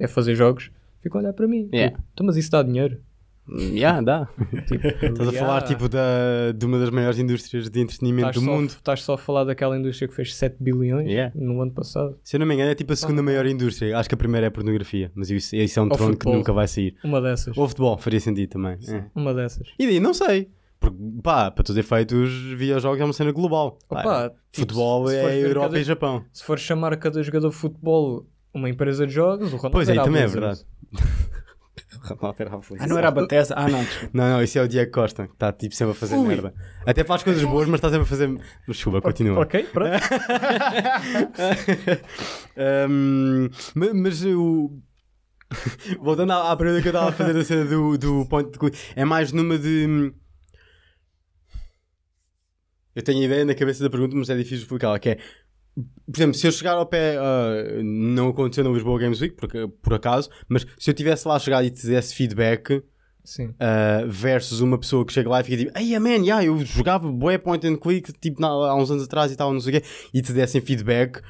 é fazer jogos, ficam a olhar para mim. Yeah. Tipo, então, mas isso dá dinheiro. Yeah, dá. Tipo, Estás a falar tipo da, de uma das maiores indústrias de entretenimento Estás do só, mundo. estás só a falar daquela indústria que fez 7 bilhões Yeah. no ano passado. Se eu não me engano, é tipo a segunda maior indústria. Acho que a primeira é a pornografia, mas isso, isso é um Ou trono que nunca vai sair. Uma dessas. Ou futebol, faria sentido também. É. Uma dessas. E daí, não sei. Porque, pá, para todos os efeitos, videojogos é uma cena global. Pá, Opa, tipo, futebol é Europa cada- e Japão. Se for chamar cada jogador de futebol uma empresa de jogos, o Ronaldo Pois é, era a também é verdade. Ronaldo era a polícia. Ah, não era a Bethesda? Ah, não, desculpa. Não, não, isso é o Diego Costa, que está tipo sempre a fazer Ui. merda. Até faz coisas boas, mas está sempre a fazer. Mas desculpa, continua. Ok, pronto. Um, ma- mas o. Voltando à, à pergunta que eu estava a fazer da cena do, do point de é mais numa de. Eu tenho a ideia na cabeça da pergunta, mas é difícil explicá-la. Que é, por exemplo, se eu chegar ao pé, ah, não aconteceu no Lisboa Games Week, porque, por acaso, mas se eu tivesse lá chegado e te desse feedback. Uh, versus uma pessoa que chega lá e fica tipo, ei, man, yeah, eu jogava bué point and click tipo, na- há uns anos atrás e tal, não sei o quê, e te dessem feedback.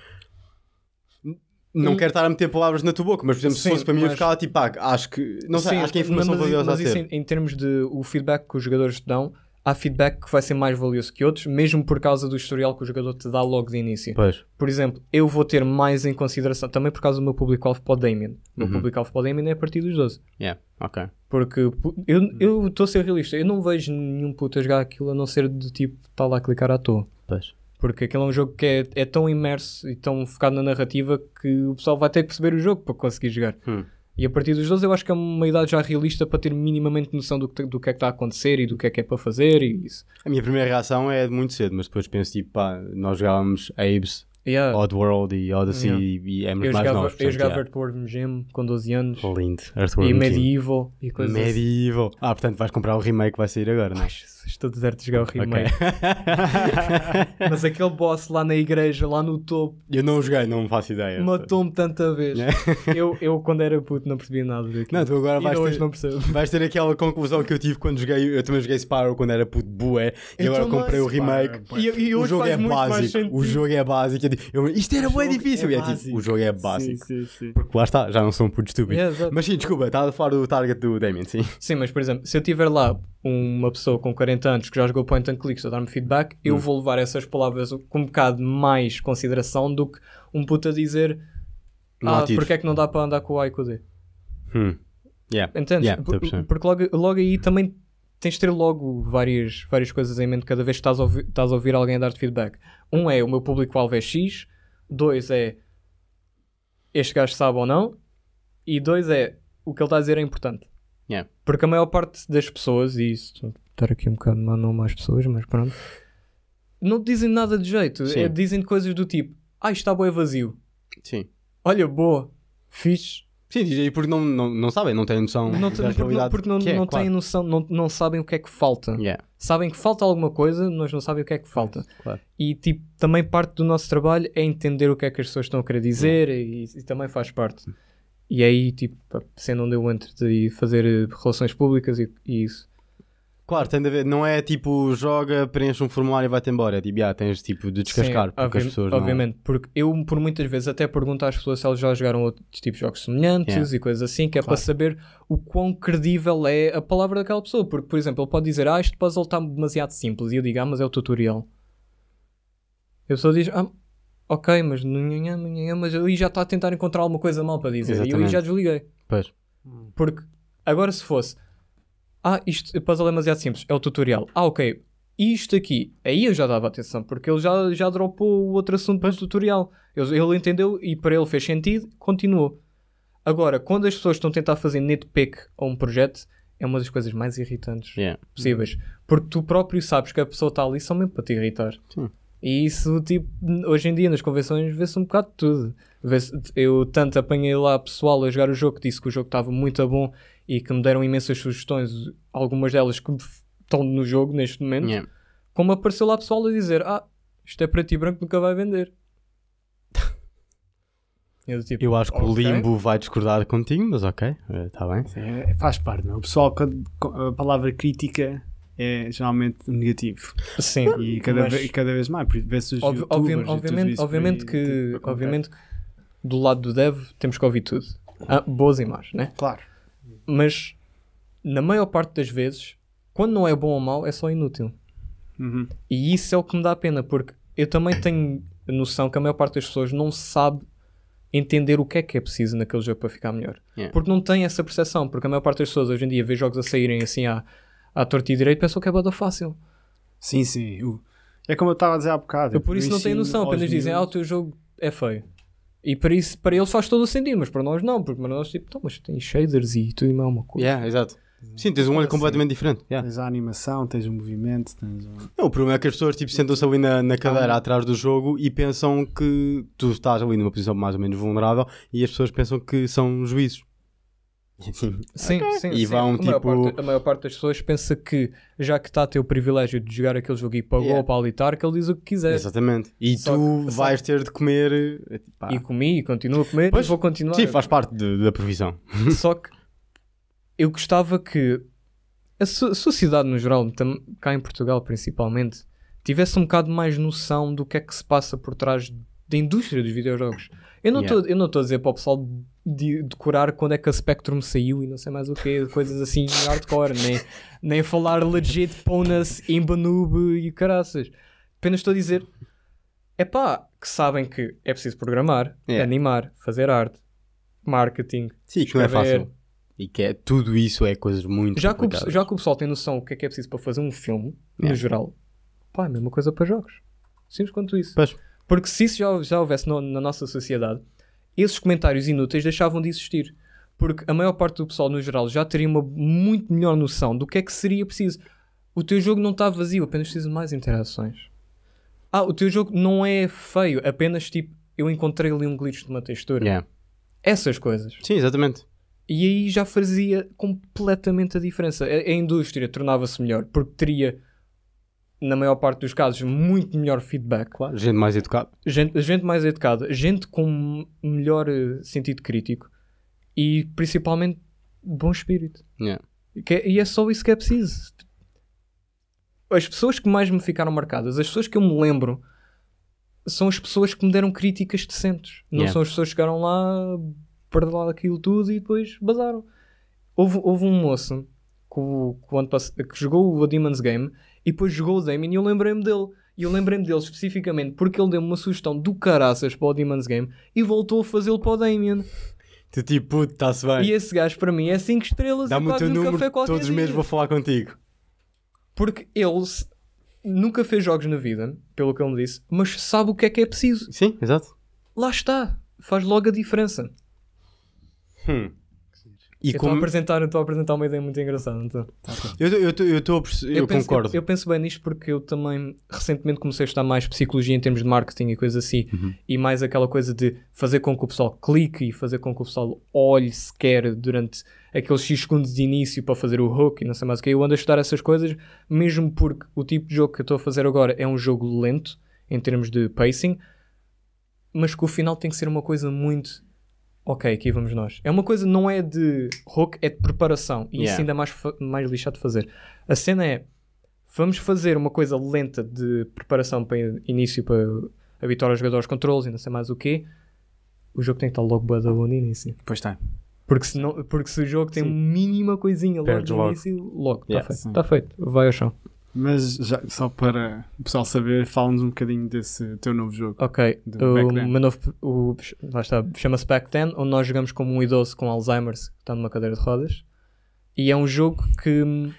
Não Hum. quero estar a meter palavras na tua boca, mas por exemplo, se Sim, fosse para mim, eu mas- ficava tipo, pá, acho que, não sei, Sim, acho que a informação mas, valiosa mas a isso em, em termos de o feedback que os jogadores te dão, há feedback que vai ser mais valioso que outros, mesmo por causa do historial que o jogador te dá logo de início. Pois, Por exemplo, eu vou ter mais em consideração, também por causa do meu público-alvo para o Damien. O meu Uhum. público-alvo para o Damien é a partir dos 12. yeah, ok. Porque eu estou a ser realista, eu não vejo nenhum puto a jogar aquilo a não ser de tipo estar lá a clicar à toa. Pois. Porque aquilo é um jogo que é, é tão imerso e tão focado na narrativa que o pessoal vai ter que perceber o jogo para conseguir jogar. Hum. E a partir dos 12 eu acho que é uma idade já realista para ter minimamente noção do que, do que é que está a acontecer e do que é que é para fazer e isso. A minha primeira reação é de muito cedo, mas depois penso tipo, pá, nós jogávamos Abe's, Yeah. Oddworld e Odyssey Yeah. e, e eu mais jogava, novos. eu jogava yeah. Earthworm Jim com 12 anos Lindo, Earthworm e. Medieval e coisas assim. Medieval. Ah, portanto vais comprar o remake que vai sair agora, não é? Estou deserto de jogar o remake. Mas aquele boss lá na igreja, lá no topo, Eu não joguei, não faço ideia. matou-me tanta vez. eu, eu, quando era puto, não percebia nada daquilo. Não, tu agora vais ter, não percebo. vais ter aquela conclusão que eu tive quando joguei. Eu também joguei Spyro quando era puto bué. E Eu agora também, comprei o remake. E, e O jogo é básico. O jogo é básico. Eu isto era O bué jogo difícil. é é tipo, o jogo é básico. Sim, sim, sim. Porque lá está, já não sou um puto estúpido. Yeah, exato. Mas sim, desculpa, estava a falar do target do Damien, sim. Sim, mas por exemplo, se eu tiver lá uma pessoa com 40 anos que já jogou point and clicks a dar-me feedback, eu Hum. vou levar essas palavras com um bocado mais consideração do que um puto a dizer Não ah, porque é que não dá para andar com o A e com o D. Hum. Yeah. Entendes? Yeah, porque logo, logo aí também tens de ter logo várias, várias coisas em mente cada vez que estás a ouvir, estás a ouvir alguém a dar-te feedback. Um é o meu público-alvo é X, dois é este gajo sabe ou não, e dois é o que ele está a dizer é importante. Yeah. Porque a maior parte das pessoas, e isso, estou a estar aqui um bocado má nome às pessoas, mas pronto, não te dizem nada de jeito. Sim. É, dizem coisas do tipo, ah, isto está bem vazio. Sim. Olha, boa, fixe. Sim, e porque não, não, não sabem, não têm noção Não, da porque não, realidade. porque não, é, não claro. têm noção, não, não sabem o que é que falta. Yeah, Sabem que falta alguma coisa, mas não sabem o que é que falta. claro. E tipo, também parte do nosso trabalho é entender o que é que as pessoas estão a querer dizer e, e também faz parte. E aí, tipo, sendo onde eu entro de fazer eh, relações públicas e, e isso. Claro, tem de haver, não é tipo joga, preenche um formulário e vai-te embora. É tipo, yeah, tens tipo de descascar Sim, porque as pessoas não- Obviamente, porque eu por muitas vezes até pergunto às pessoas se elas já jogaram outros tipos de jogos semelhantes Yeah. e coisas assim, que é Claro. para saber o quão credível é a palavra daquela pessoa. Porque, por exemplo, ele pode dizer, ah, este puzzle está demasiado simples. E eu digo, ah, mas é o tutorial. A pessoa diz, ah, ok, mas nhanhã, nhanhã, mas ali já está a tentar encontrar alguma coisa mal para dizer. E eu aí Exatamente. já desliguei. Pois. Porque agora se fosse, ah, isto o puzzle é demasiado simples, é o tutorial. Ah, ok. Isto aqui, aí eu já dava atenção, porque ele já, já dropou o outro assunto para o tutorial. Ele, ele entendeu e para ele fez sentido, continuou. Agora, quando as pessoas estão a tentar fazer nitpick a um projeto, é uma das coisas mais irritantes Yeah. possíveis. Porque tu próprio sabes que a pessoa está ali só mesmo para te irritar. Sim. E isso, tipo, hoje em dia nas convenções vê-se um bocado de tudo. Eu tanto apanhei lá pessoal a jogar o jogo que disse que o jogo estava muito bom e que me deram imensas sugestões, algumas delas que estão no jogo neste momento, Yeah. como apareceu lá pessoal a dizer: Ah, isto é preto e branco, nunca vai vender. Eu, tipo, Eu acho que o ok. Limbo vai discordar contigo, mas ok, está bem. É, faz parte, não? é? O pessoal, quando- a palavra crítica é geralmente negativo. Sim, E cada, mas- ve- cada vez mais, vê-se os tudo obviamente, obviamente, aí, que, tipo, obviamente que do lado do dev temos que ouvir tudo. Ah, boas e más, né? Claro. Mas na maior parte das vezes, quando não é bom ou mau, é só inútil. Uhum. E isso é o que me dá pena, porque eu também tenho a noção que a maior parte das pessoas não sabe entender o que é que é preciso naquele jogo para ficar melhor. Yeah. Porque não tem essa percepção, porque a maior parte das pessoas hoje em dia vê jogos a saírem assim à, à torta e direito pensam que é bada fácil. Sim, sim. O- É como eu estava a dizer há bocado. Eu por isso não tenho noção, apenas dizem, ah, o teu jogo é feio. E para, isso, para eles faz todo o sentido, mas para nós não, porque para nós, tipo, então, mas tem shaders e tudo e mais uma coisa. Yeah, exato. Sim, tens um olho Assim. completamente diferente. Yeah. Tens a animação, tens o movimento, tens o... Não, o problema é que as pessoas tipo, sentam-se ali na, na cadeira atrás do jogo e pensam que tu estás ali numa posição mais ou menos vulnerável e as pessoas pensam que são juízes. Sim, sim, E sim. vão, a, maior tipo- parte, a maior parte das pessoas pensa que, já que está a ter o privilégio de jogar aquele jogo e pagou Yeah. para alitar, que ele diz o que quiser. Exatamente. E Só tu que- só- vais ter de comer. eh, pá. E comi e continuo a comer Pois, e vou continuar. Sim, faz parte de- da profissão. Só que eu gostava que a so- sociedade no geral, cá em Portugal principalmente, tivesse um bocado mais noção do que é que se passa por trás da indústria dos videojogos. Eu não Yeah. estou eu não estou a dizer para o pessoal de- decorar quando é que a Spectrum saiu e não sei mais o que, coisas assim hardcore, nem, nem falar legit Ponas, Imbanube e caraças. Apenas estou a dizer, é pá, que sabem que é preciso programar, Yeah. animar, fazer arte, marketing, Sim, que não é fácil. E que é, tudo isso é coisas muito Já que, o, já que o pessoal tem noção o que é que é preciso para fazer um filme, no Yeah. geral, pá, é a mesma coisa para jogos. Simples quanto isso. Pois. Porque se isso já, já houvesse no- na nossa sociedade, esses comentários inúteis deixavam de existir. Porque a maior parte do pessoal, no geral, já teria uma muito melhor noção do que é que seria preciso. O teu jogo não está vazio, apenas precisa de mais interações. Ah, o teu jogo não é feio, apenas tipo, eu encontrei ali um glitch de uma textura. Yeah. Essas coisas. Sim, exatamente. E aí já fazia completamente a diferença. A, a indústria tornava-se melhor porque teria, na maior parte dos casos, muito melhor feedback. Claro, gente mais educada. Gente, gente mais educada, gente com melhor eh, sentido crítico e principalmente bom espírito. Yeah. É- e é só isso que é preciso. As pessoas que mais me ficaram marcadas, as pessoas que eu me lembro, são as pessoas que me deram críticas decentes. Não Yeah. são as pessoas que chegaram lá, perderam aquilo tudo e depois bazaram. Houve, houve um moço que, que que jogou o Demon's Game e depois jogou o Damien e eu lembrei-me dele. E eu lembrei-me dele especificamente porque ele deu-me uma sugestão do caraças para o Demon's Game e voltou a fazê-lo para o Damien. Tu tipo, puto, está-se bem. E esse gajo para mim é 5 estrelas Dá-me e o teu um número, todos os meses vou falar contigo. Porque ele nunca fez jogos na vida, pelo que ele me disse, mas sabe o que é que é preciso. Sim, exato. Lá está. Faz logo a diferença. Hum. E eu estou a como... apresentar, eu estou a apresentar uma ideia muito engraçada. Então. Eu, eu, eu, eu, tô a perce- eu penso, concordo. Eu, eu penso bem nisto porque eu também recentemente comecei a estudar mais psicologia em termos de marketing e coisas assim. Uhum. E mais aquela coisa de fazer com que o pessoal clique e fazer com que o pessoal olhe sequer durante aqueles X segundos de início para fazer o hook e não sei mais o que. Eu ando a estudar essas coisas mesmo porque o tipo de jogo que eu estou a fazer agora é um jogo lento em termos de pacing, mas que o final tem que ser uma coisa muito. Ok, aqui vamos nós. É uma coisa, não é de hook, é de preparação. E isso Yeah. ainda é mais, mais lixado de fazer. A cena é: vamos fazer uma coisa lenta de preparação para início, para habituar os jogadores aos controles e não sei mais o quê. O jogo tem que estar logo bom no início. Pois está. Porque se, não, porque se o jogo tem Sim. mínima coisinha logo Perdes no logo. início, logo, está Yeah, feito. Está feito, vai ao chão. Mas já, só para o pessoal saber, fala-nos um bocadinho desse teu novo jogo. Ok, o meu novo, o, lá está, chama-se Back Then, onde nós jogamos como um idoso com Alzheimer's que está numa cadeira de rodas. E é um jogo que. hum,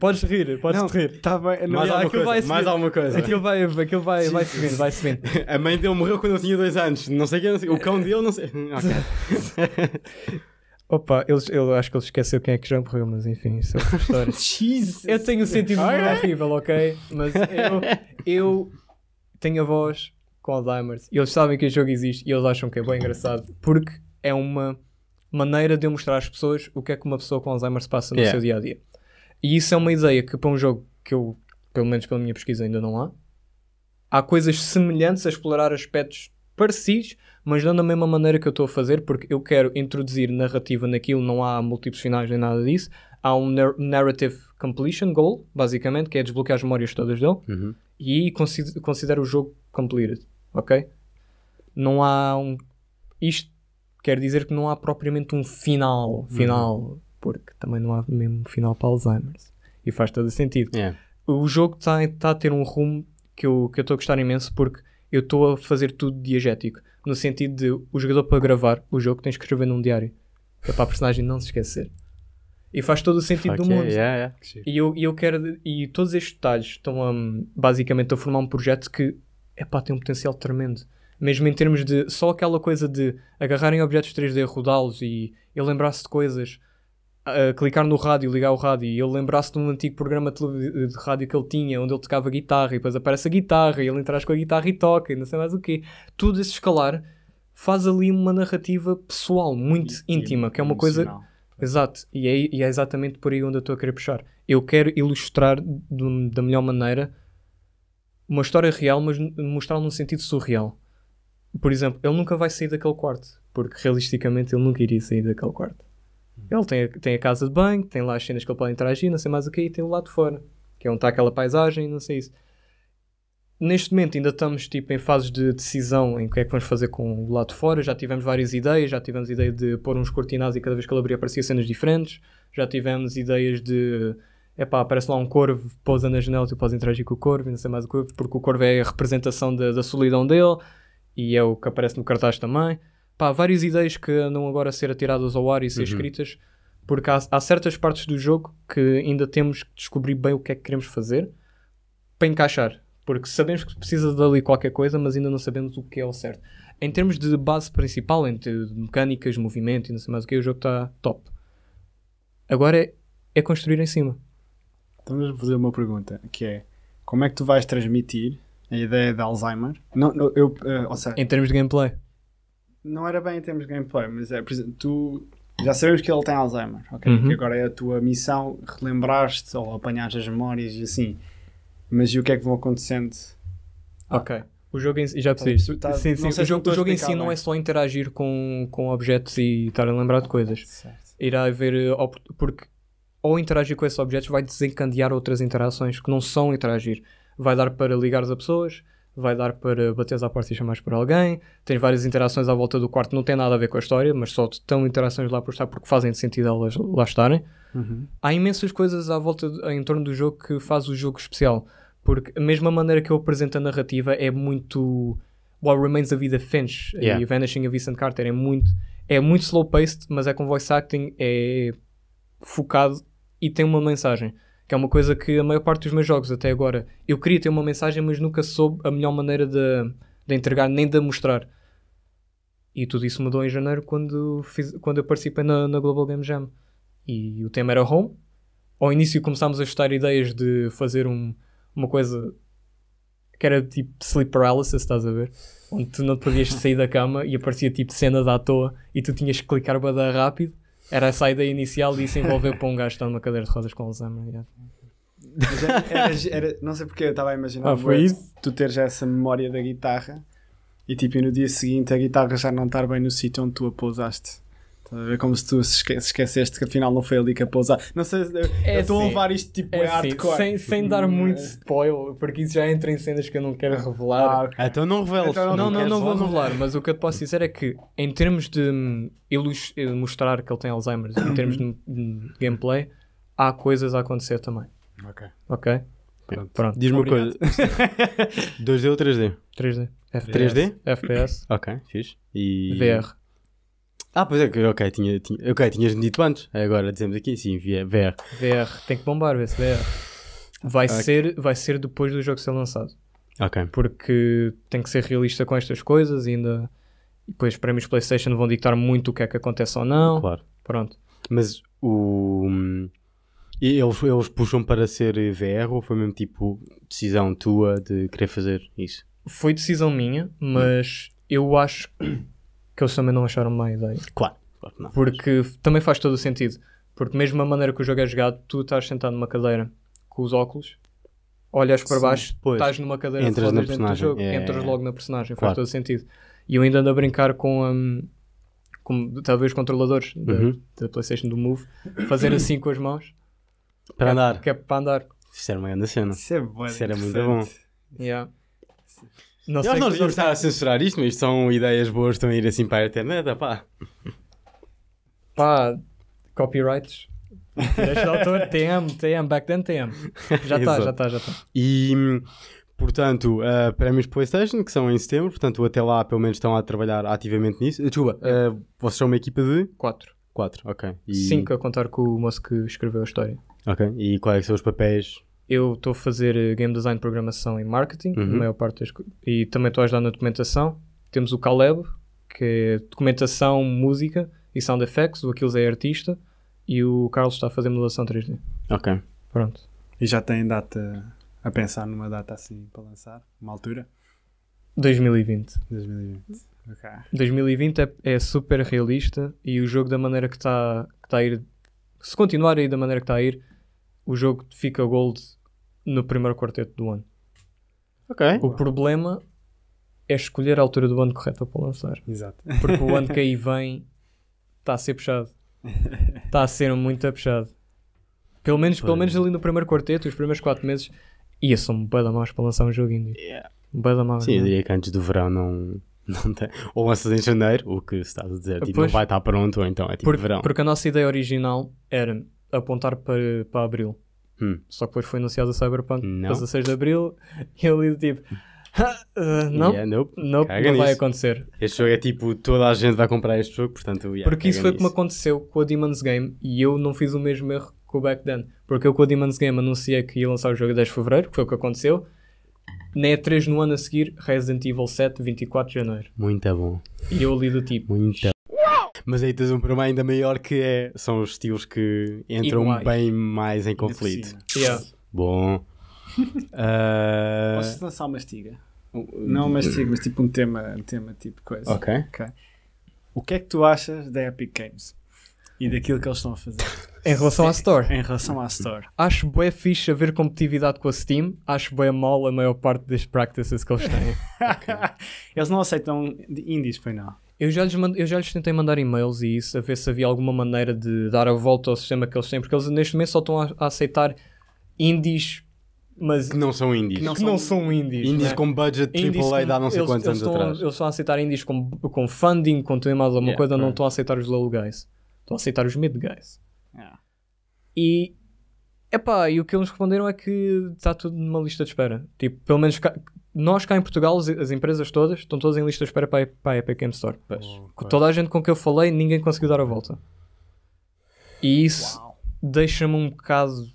Podes rir, podes Não, rir. Tá bem, não, Mais alguma coisa. vai mais alguma coisa. Aquilo vai, aquilo vai, vai subindo, vai subindo. A mãe dele morreu quando eu tinha dois anos. Não sei quem, não sei. O cão dele, não sei. Ok. Opa, eles, eu acho que ele esqueceu quem é que já morreu, mas enfim, isso é outra história. Jesus. Eu tenho um sentido é? horrível, ok? Mas eu, eu tenho a voz com Alzheimer's e eles sabem que o jogo existe e eles acham que é bem engraçado porque é uma maneira de eu mostrar às pessoas o que é que uma pessoa com Alzheimer se passa no Yeah. seu dia a dia. E isso é uma ideia que para um jogo que eu, pelo menos pela minha pesquisa, ainda não há. Há coisas semelhantes a explorar aspectos parecidos, mas não da mesma maneira que eu estou a fazer, porque eu quero introduzir narrativa naquilo, não há múltiplos finais nem nada disso. Há um nar- narrative completion goal, basicamente, que é desbloquear as memórias todas dele, Uhum. e aí consi- considero o jogo completed, ok? Não há um. Isto quer dizer que não há propriamente um final, final, porque também não há mesmo final para Alzheimer's. E faz todo o sentido Yeah. o jogo está tá a ter um rumo que eu que eu estou a gostar imenso porque eu estou a fazer tudo diegético. No sentido de o jogador para gravar o jogo tem que escrever num diário. É para a personagem não se esquecer. E faz todo o sentido Fuck do mundo. yeah, yeah. E eu, e eu quero. E todos estes detalhes estão a, basicamente a formar um projeto que é pá, tem um potencial tremendo. Mesmo em termos de só aquela coisa de agarrarem objetos 3D, rodá-los e ele lembrar-se de coisas, uh, clicar no rádio, ligar o rádio e ele lembrar-se de um antigo programa de, de, rádio que ele tinha, onde ele tocava guitarra e depois aparece a guitarra e ele interage com a guitarra e toca e não sei mais o quê. Tudo esse escalar faz ali uma narrativa pessoal, muito e, íntima, e que é uma coisa. Exato, e é, e é, exatamente por aí onde eu estou a querer puxar. Eu quero ilustrar do, da melhor maneira uma história real, mas mostrar num sentido surreal. Por exemplo, ele nunca vai sair daquele quarto, porque realisticamente ele nunca iria sair daquele quarto. Ele tem a, tem a casa de banho, tem lá as cenas que ele pode interagir, não sei mais o que, e tem o lado de fora, que é onde está aquela paisagem, não sei isso. Neste momento ainda estamos tipo, em fases de decisão em o que é que vamos fazer com o lado de fora. Já tivemos várias ideias, já tivemos ideia de pôr uns cortinados e cada vez que ele abria aparecia cenas diferentes. Já tivemos ideias de epá, aparece lá um corvo, pousa na janela, tu podes interagir com o corvo, não sei mais o corvo, porque o corvo é a representação da, da solidão dele e é o que aparece no cartaz também. Pá, várias ideias que andam agora a ser atiradas ao ar e ser uhum. escritas, porque há, há, certas partes do jogo que ainda temos que descobrir bem o que é que queremos fazer para encaixar, porque sabemos que precisa dali qualquer coisa, mas ainda não sabemos o que é o certo. Em termos de base principal, entre mecânicas, movimento e não sei mais o que, o jogo está top. Agora é, é construir em cima. Então vamos fazer uma pergunta, que é como é que tu vais transmitir a ideia de Alzheimer? Não, não eu, uh, ou seja, em termos de gameplay? Não era bem em termos de gameplay, mas é, por exemplo, tu já sabemos que ele tem Alzheimer, ok? Uhum. Que agora é a tua missão relembrar-te ou apanhar as memórias e assim. Mas e o que é que vão acontecendo? Ok. O jogo em si, já percebi. Tá, sim, sim. O jogo, o jogo em si bem. não é só interagir com, com objetos e estar a lembrar de coisas. Certo. Irá haver. Eh, porque ou interagir com esses objetos vai desencadear outras interações que não são interagir. Vai dar para ligar a pessoas, vai dar para bateres à porta e chamares por alguém. Tens várias interações à volta do quarto, não tem nada a ver com a história, mas só estão interações lá por estar porque fazem sentido elas lá estarem. Uhum. Há imensas coisas à volta, em torno do jogo que faz o jogo especial. Porque a mesma maneira que eu apresento a narrativa é muito. What Remains of Vida Finch yeah. e Vanishing of Vincent Carter é muito, é muito slow paced, mas é com voice acting, é focado e tem uma mensagem. Que é uma coisa que a maior parte dos meus jogos até agora eu queria ter uma mensagem, mas nunca soube a melhor maneira de, de entregar nem de mostrar. E tudo isso mudou em janeiro quando, fiz, quando eu participei na, na Global Game Jam. E o tema era Home. Ao início começámos a estar ideias de fazer um, uma coisa que era tipo sleep paralysis, estás a ver? Onde tu não podias sair da cama e aparecia tipo cenas à toa e tu tinhas que clicar bada rápido era essa a ideia inicial e isso envolveu para um gajo estar numa cadeira de rodas com Alzheimer. Yeah. Era, era, era, não sei porque eu estava a imaginar ah, foi isso? tu teres essa memória da guitarra e tipo no dia seguinte a guitarra já não estar bem no sítio onde tu a pousaste. É como se tu se esqueceste que afinal não foi ali que a pousar. Não sei, é estou a levar isto tipo é, é hardcore. Sem, sem dar muito spoiler, porque isso já entra em cenas que eu não quero revelar. Ah, okay. Então não reveles. Então não, não, não, não vou revelar, mas o que eu te posso dizer é que em termos de hum, mostrar que ele tem Alzheimer, em termos de, de gameplay, há coisas a acontecer também. Ok. Ok? Pronto. Pronto. Diz-me uma coisa. 2D ou 3D? 3D. FPS. 3D? FPS. Ok, fixe. E... VR. Ah, pois é, ok, tinha, tinha, ok, tinhas dito antes, agora dizemos aqui, sim, VR. VR, tem que bombar esse VR. Vai, okay. ser, vai ser depois do jogo ser lançado. Ok. Porque tem que ser realista com estas coisas e ainda. E depois os prémios PlayStation vão ditar muito o que é que acontece ou não. Claro. Pronto. Mas o. Eles, eles puxam para ser VR ou foi mesmo tipo decisão tua de querer fazer isso? Foi decisão minha, mas hum. eu acho que eles também não acharam má ideia. Claro, claro não. Porque também faz todo o sentido. Porque mesmo a maneira que o jogo é jogado, tu estás sentado numa cadeira com os óculos, olhas para Sim, baixo, pois. estás numa cadeira entras de dentro do jogo, é, entras é, logo na personagem, claro. faz todo o sentido. E eu ainda ando a brincar com, um, com talvez os controladores uhum. da, da, PlayStation do Move, fazer assim com as mãos para andar. Que é para andar. Isso era uma grande cena. Isso, é bom, Isso era muito bom. Yeah. Não sei nós não estar a censurar isto, mas isto são ideias boas que estão a ir assim para a internet, pá. Pá, copyrights. Direitos de autor, TM, TM, back then TM. Já está, já está, já está. E, portanto, uh, prémios PlayStation, que são em setembro, portanto, até lá pelo menos estão a trabalhar ativamente nisso. Desculpa, uh, vocês são uma equipa de? Quatro. Quatro, ok. E... Cinco a contar com o moço que escreveu a história. Ok, e quais são os papéis eu estou a fazer eh, game design, programação e marketing, uhum. a maior parte das, e também estou a ajudar na documentação. temos o Caleb, que é documentação, música e sound effects. O Aquiles é artista e o Carlos está a fazer modelação 3D. Ok. Pronto. E já tem data a pensar numa data assim para lançar? Uma altura? 2020. 2020. Ok. 2020 é, é super realista e o jogo da maneira que está que tá a ir, se continuar a ir da maneira que está a ir, o jogo fica gold no primeiro quarteto do ano. Ok. O problema é escolher a altura do ano correta para lançar. Exato. Porque o ano que aí vem está a ser puxado. Está a ser muito puxado. Pelo menos, pelo menos ali no primeiro quarteto, os primeiros 4 meses, ia são um bada maus para lançar um jogo indie. Um bada maus. Sim, eu não é? diria que antes do verão não, não tem. Ou lanças em janeiro, o que estás a dizer, tipo, não Pois. vai estar pronto, ou então é tipo verão. Porque a nossa ideia original era apontar para, para Abril. Hum. Só que depois foi anunciado a Cyberpunk Não. para 16 de Abril e ele tipo, "Ah, uh, não, Yeah, nope. não, Caga não vai nisso. acontecer. Este jogo é tipo, toda a gente vai comprar este jogo, portanto, yeah, Porque isso foi como nisso. aconteceu com a Demon's Game e eu não fiz o mesmo erro que o Back Then. Porque eu com a Demon's Game anunciei que ia lançar o jogo a 10 de Fevereiro, que foi o que aconteceu. Na E3 no ano a seguir, Resident Evil 7, 24 de Janeiro. Muito bom. E eu ali do tipo, Muito Mas aí tens um problema ainda maior que é, são os estilos que entram Iguais. bem mais em conflito. yeah. Bom. Ah, Posso lançar uma estiga? Não uma estiga, mas tipo um tema, um tema tipo coisa. Ok. Ok. O que é que tu achas da Epic Games? E daquilo que eles estão a fazer Em relação à Store, em relação à Store? acho bué fixe haver competitividade com a Steam, acho bué mal a maior parte das practices que eles têm. Eles não aceitam indies, pois não. Eu já, lhes mand- eu já lhes tentei mandar e-mails e isso, a ver se havia alguma maneira de dar a volta ao sistema que eles têm, porque eles neste momento só estão a, a aceitar indies, mas Que não são indies. que não são indies. indies né? com budget AAA há não sei eles- quantos eles anos estão, atrás. Eles estão a aceitar indies com, com funding, com tudo e mais alguma Yeah, coisa, não right. estão a aceitar os low guys. Estão a aceitar os mid guys. Yeah. E, epá, e o que eles responderam é que está tudo numa lista de espera. Tipo, pelo menos cá- nós cá em Portugal, as, as empresas todas, estão todas em lista de espera para, a- para a Epic Game Store. Com toda a gente com que eu falei, ninguém conseguiu dar a volta. E isso deixa-me um bocado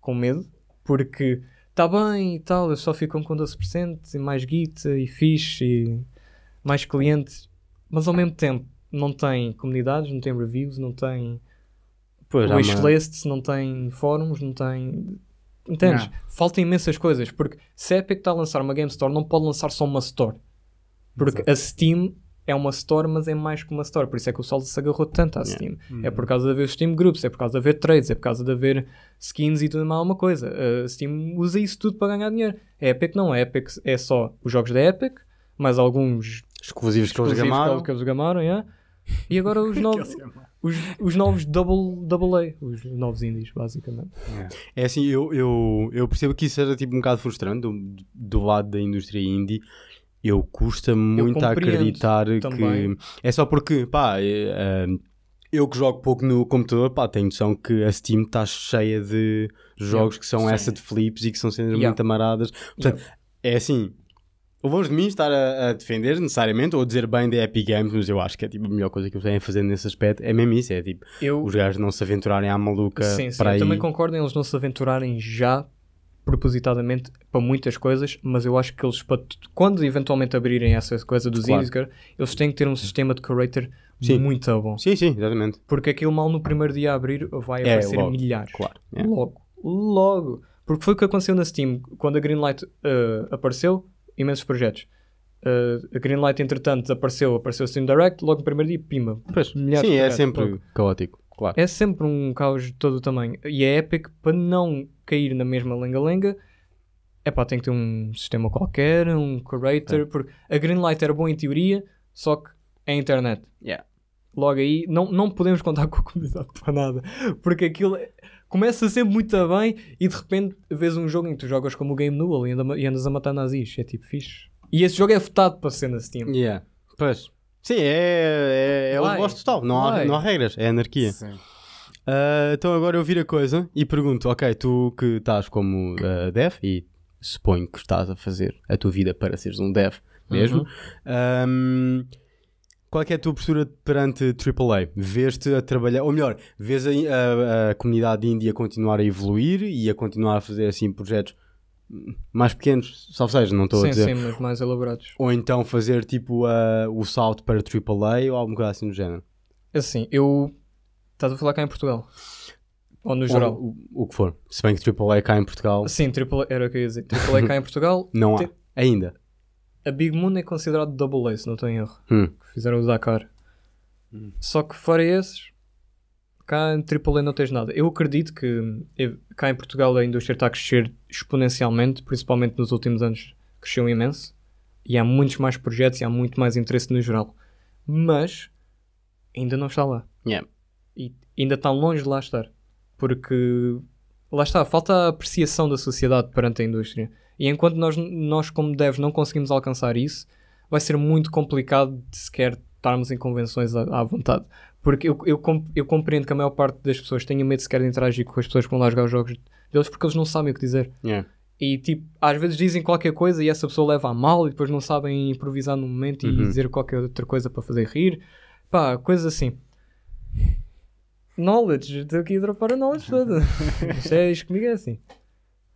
com medo, porque está bem e tal, eles só ficam com 12% e mais guita e fixe e mais clientes, mas ao mesmo tempo não tem comunidades, não tem reviews, não tem Pois, há uma- não tem fóruns, não tem. Entendes? Não. Faltam imensas coisas, porque se a Epic está a lançar uma Game Store, não pode lançar só uma Store. Porque a Steam é uma Store, mas é mais que uma Store. Por isso é que o sol se agarrou tanto à Yeah. Steam. É por causa de haver os Steam Groups, é por causa de haver trades, é por causa de haver skins e tudo mais uma coisa. A Steam usa isso tudo para ganhar dinheiro. A Epic não, a Epic é só os jogos da Epic, mais alguns exclusivos que eles exclusivos gamaram. que eles gamaram, yeah. e agora os novos, os, os novos double, double A, os novos indies, basicamente. É assim, eu, eu, eu percebo que isso era tipo um bocado frustrante do, do lado da indústria indie. Eu custa muito a compreendo acreditar também. que é só porque, pá, é, é, eu que jogo pouco no computador, pá, tenho noção que a Steam está cheia de jogos que são Sim. asset flips e que são cenas Yeah. muito amaradas. Portanto, é assim, longe de mim estar a, a defender necessariamente ou a dizer bem da Epic Games, mas eu acho que é tipo a melhor coisa que eles têm a fazer nesse aspecto é mesmo isso, é tipo Eu, os gajos não se aventurarem à maluca sim, sim, para eu aí. também concordo em eles não se aventurarem já propositadamente para muitas coisas, mas eu acho que eles, quando eventualmente abrirem essa coisa dos Claro. indies, eles têm que ter um sistema de curator Sim. muito bom. Sim, sim, exatamente. Porque aquilo mal no primeiro dia a abrir vai É, aparecer logo. milhares. Claro. é. Logo. Logo. Porque foi o que aconteceu na Steam. Quando a Greenlight uh, apareceu, imensos projetos. Uh, a Greenlight, entretanto, desapareceu. Apareceu o Steam Direct, logo no primeiro dia, pimba. Pois, Milhares sim, de é sempre logo. caótico, claro. É sempre um caos de todo o tamanho. E a Epic, para não cair na mesma lenga-lenga, é pá, tem que ter um sistema qualquer, um curator. Porque a Greenlight era bom em teoria, só que é a internet. Yeah. Logo aí, não, não podemos contar com a comunidade para nada. Porque aquilo é- começa sempre muito bem e de repente vês um jogo em que tu jogas como o Game Null e, anda- andas a matar nazis. É tipo fixe. E esse jogo é votado para ser na Steam. Yeah. Pois. Sim, é, é, é o boss total, não há, não há regras, é anarquia. Sim. Ah, então agora eu viro a coisa e pergunto, ok, tu que estás como ah, dev e suponho que estás a fazer a tua vida para seres um dev mesmo, Uhum. ahm, qual é, é a tua postura perante AAA? Vês-te a trabalhar, ou melhor, vês a, a- a comunidade índia continuar a evoluir e a continuar a fazer assim projetos mais pequenos, só seja, não estou a dizer. sim, mas mais elaborados. Ou então fazer tipo uh, o salto para AAA ou alguma coisa assim do género. Assim, eu. Estás a falar cá em Portugal? Ou no geral? Ou, o, o que for. Se bem que AAA cá em Portugal Sim, triple, era o que eu ia dizer. Triple A cá em Portugal. não há. Tem- Ainda. A Big Moon é considerado Double A, se não estou em erro. Hum. Que fizeram o Dakar. Hum. Só que fora esses, cá em Triple A não tens nada. Eu acredito que eh, cá em Portugal a indústria está a crescer exponencialmente, principalmente nos últimos anos. Cresceu imenso. E há muitos mais projetos e há muito mais interesse no geral. Mas ainda não está lá. Yeah. E ainda está longe de lá estar. Porque lá está, falta a apreciação da sociedade perante a indústria. E enquanto nós, nós como devs, não conseguimos alcançar isso, vai ser muito complicado de sequer estarmos em convenções à, à vontade. Porque eu, eu, eu compreendo que a maior parte das pessoas tenha medo sequer de interagir com as pessoas que vão lá jogar os jogos deles porque eles não sabem o que dizer. Yeah. E tipo, às vezes dizem qualquer coisa e essa pessoa leva a mal e depois não sabem improvisar no momento e Uhum. dizer qualquer outra coisa para fazer rir. Pá, coisas assim. Knowledge, estou aqui a dropar a knowledge toda. isto, é, isto comigo é assim.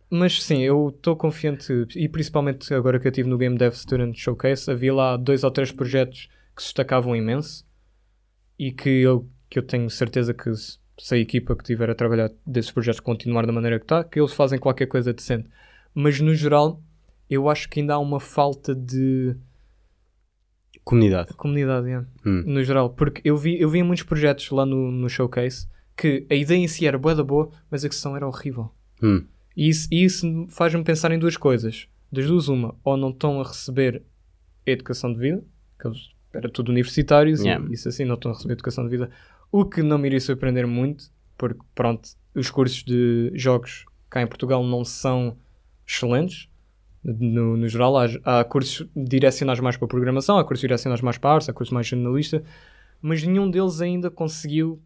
Mas sim, eu estou confiante, e principalmente agora que eu estive no Game Dev Student Showcase, havia lá dois ou três projetos que se destacavam imenso e que eu, que eu tenho certeza que se a equipa que estiver a trabalhar desses projetos continuar da maneira que está, que eles fazem qualquer coisa decente. Mas no geral, eu acho que ainda há uma falta de Comunidade. comunidade, yeah, Hum. no geral. Porque eu vi, eu vi muitos projetos lá no, no showcase que a ideia em si era boa da boa, mas a execução era horrível. Hum. E isso, isso faz-me pensar em duas coisas. Das duas, uma, ou não estão a receber educação de vida, que eles tudo universitários Yeah. e isso assim não estão a receber educação de vida. O que não me iria surpreender muito, porque pronto, os cursos de jogos cá em Portugal não são excelentes. No, no geral, há, há cursos direcionados mais para programação, há cursos direcionados mais para artes, há cursos mais jornalista, mas nenhum deles ainda conseguiu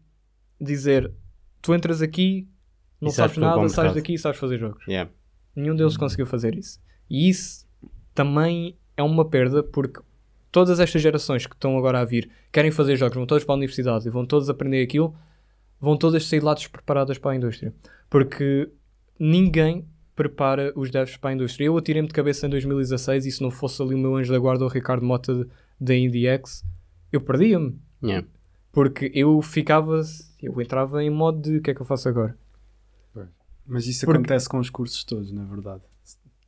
dizer tu entras aqui, não E sabes nada, sais mercado." daqui e sabes fazer jogos. Yeah. Nenhum deles conseguiu fazer isso. E isso também é uma perda porque todas estas gerações que estão agora a vir querem fazer jogos, vão todas para a universidade e vão todas aprender aquilo, vão todas sair lá despreparadas para a indústria. Porque ninguém prepara os devs para a indústria. Eu atirei-me de cabeça em 2016 e se não fosse ali o meu anjo da guarda, o Ricardo Mota da IndieX, eu perdia-me. Yeah. Porque eu ficava, eu entrava em modo de o que é que eu faço agora? Mas isso Porque- acontece com os cursos todos, na verdade.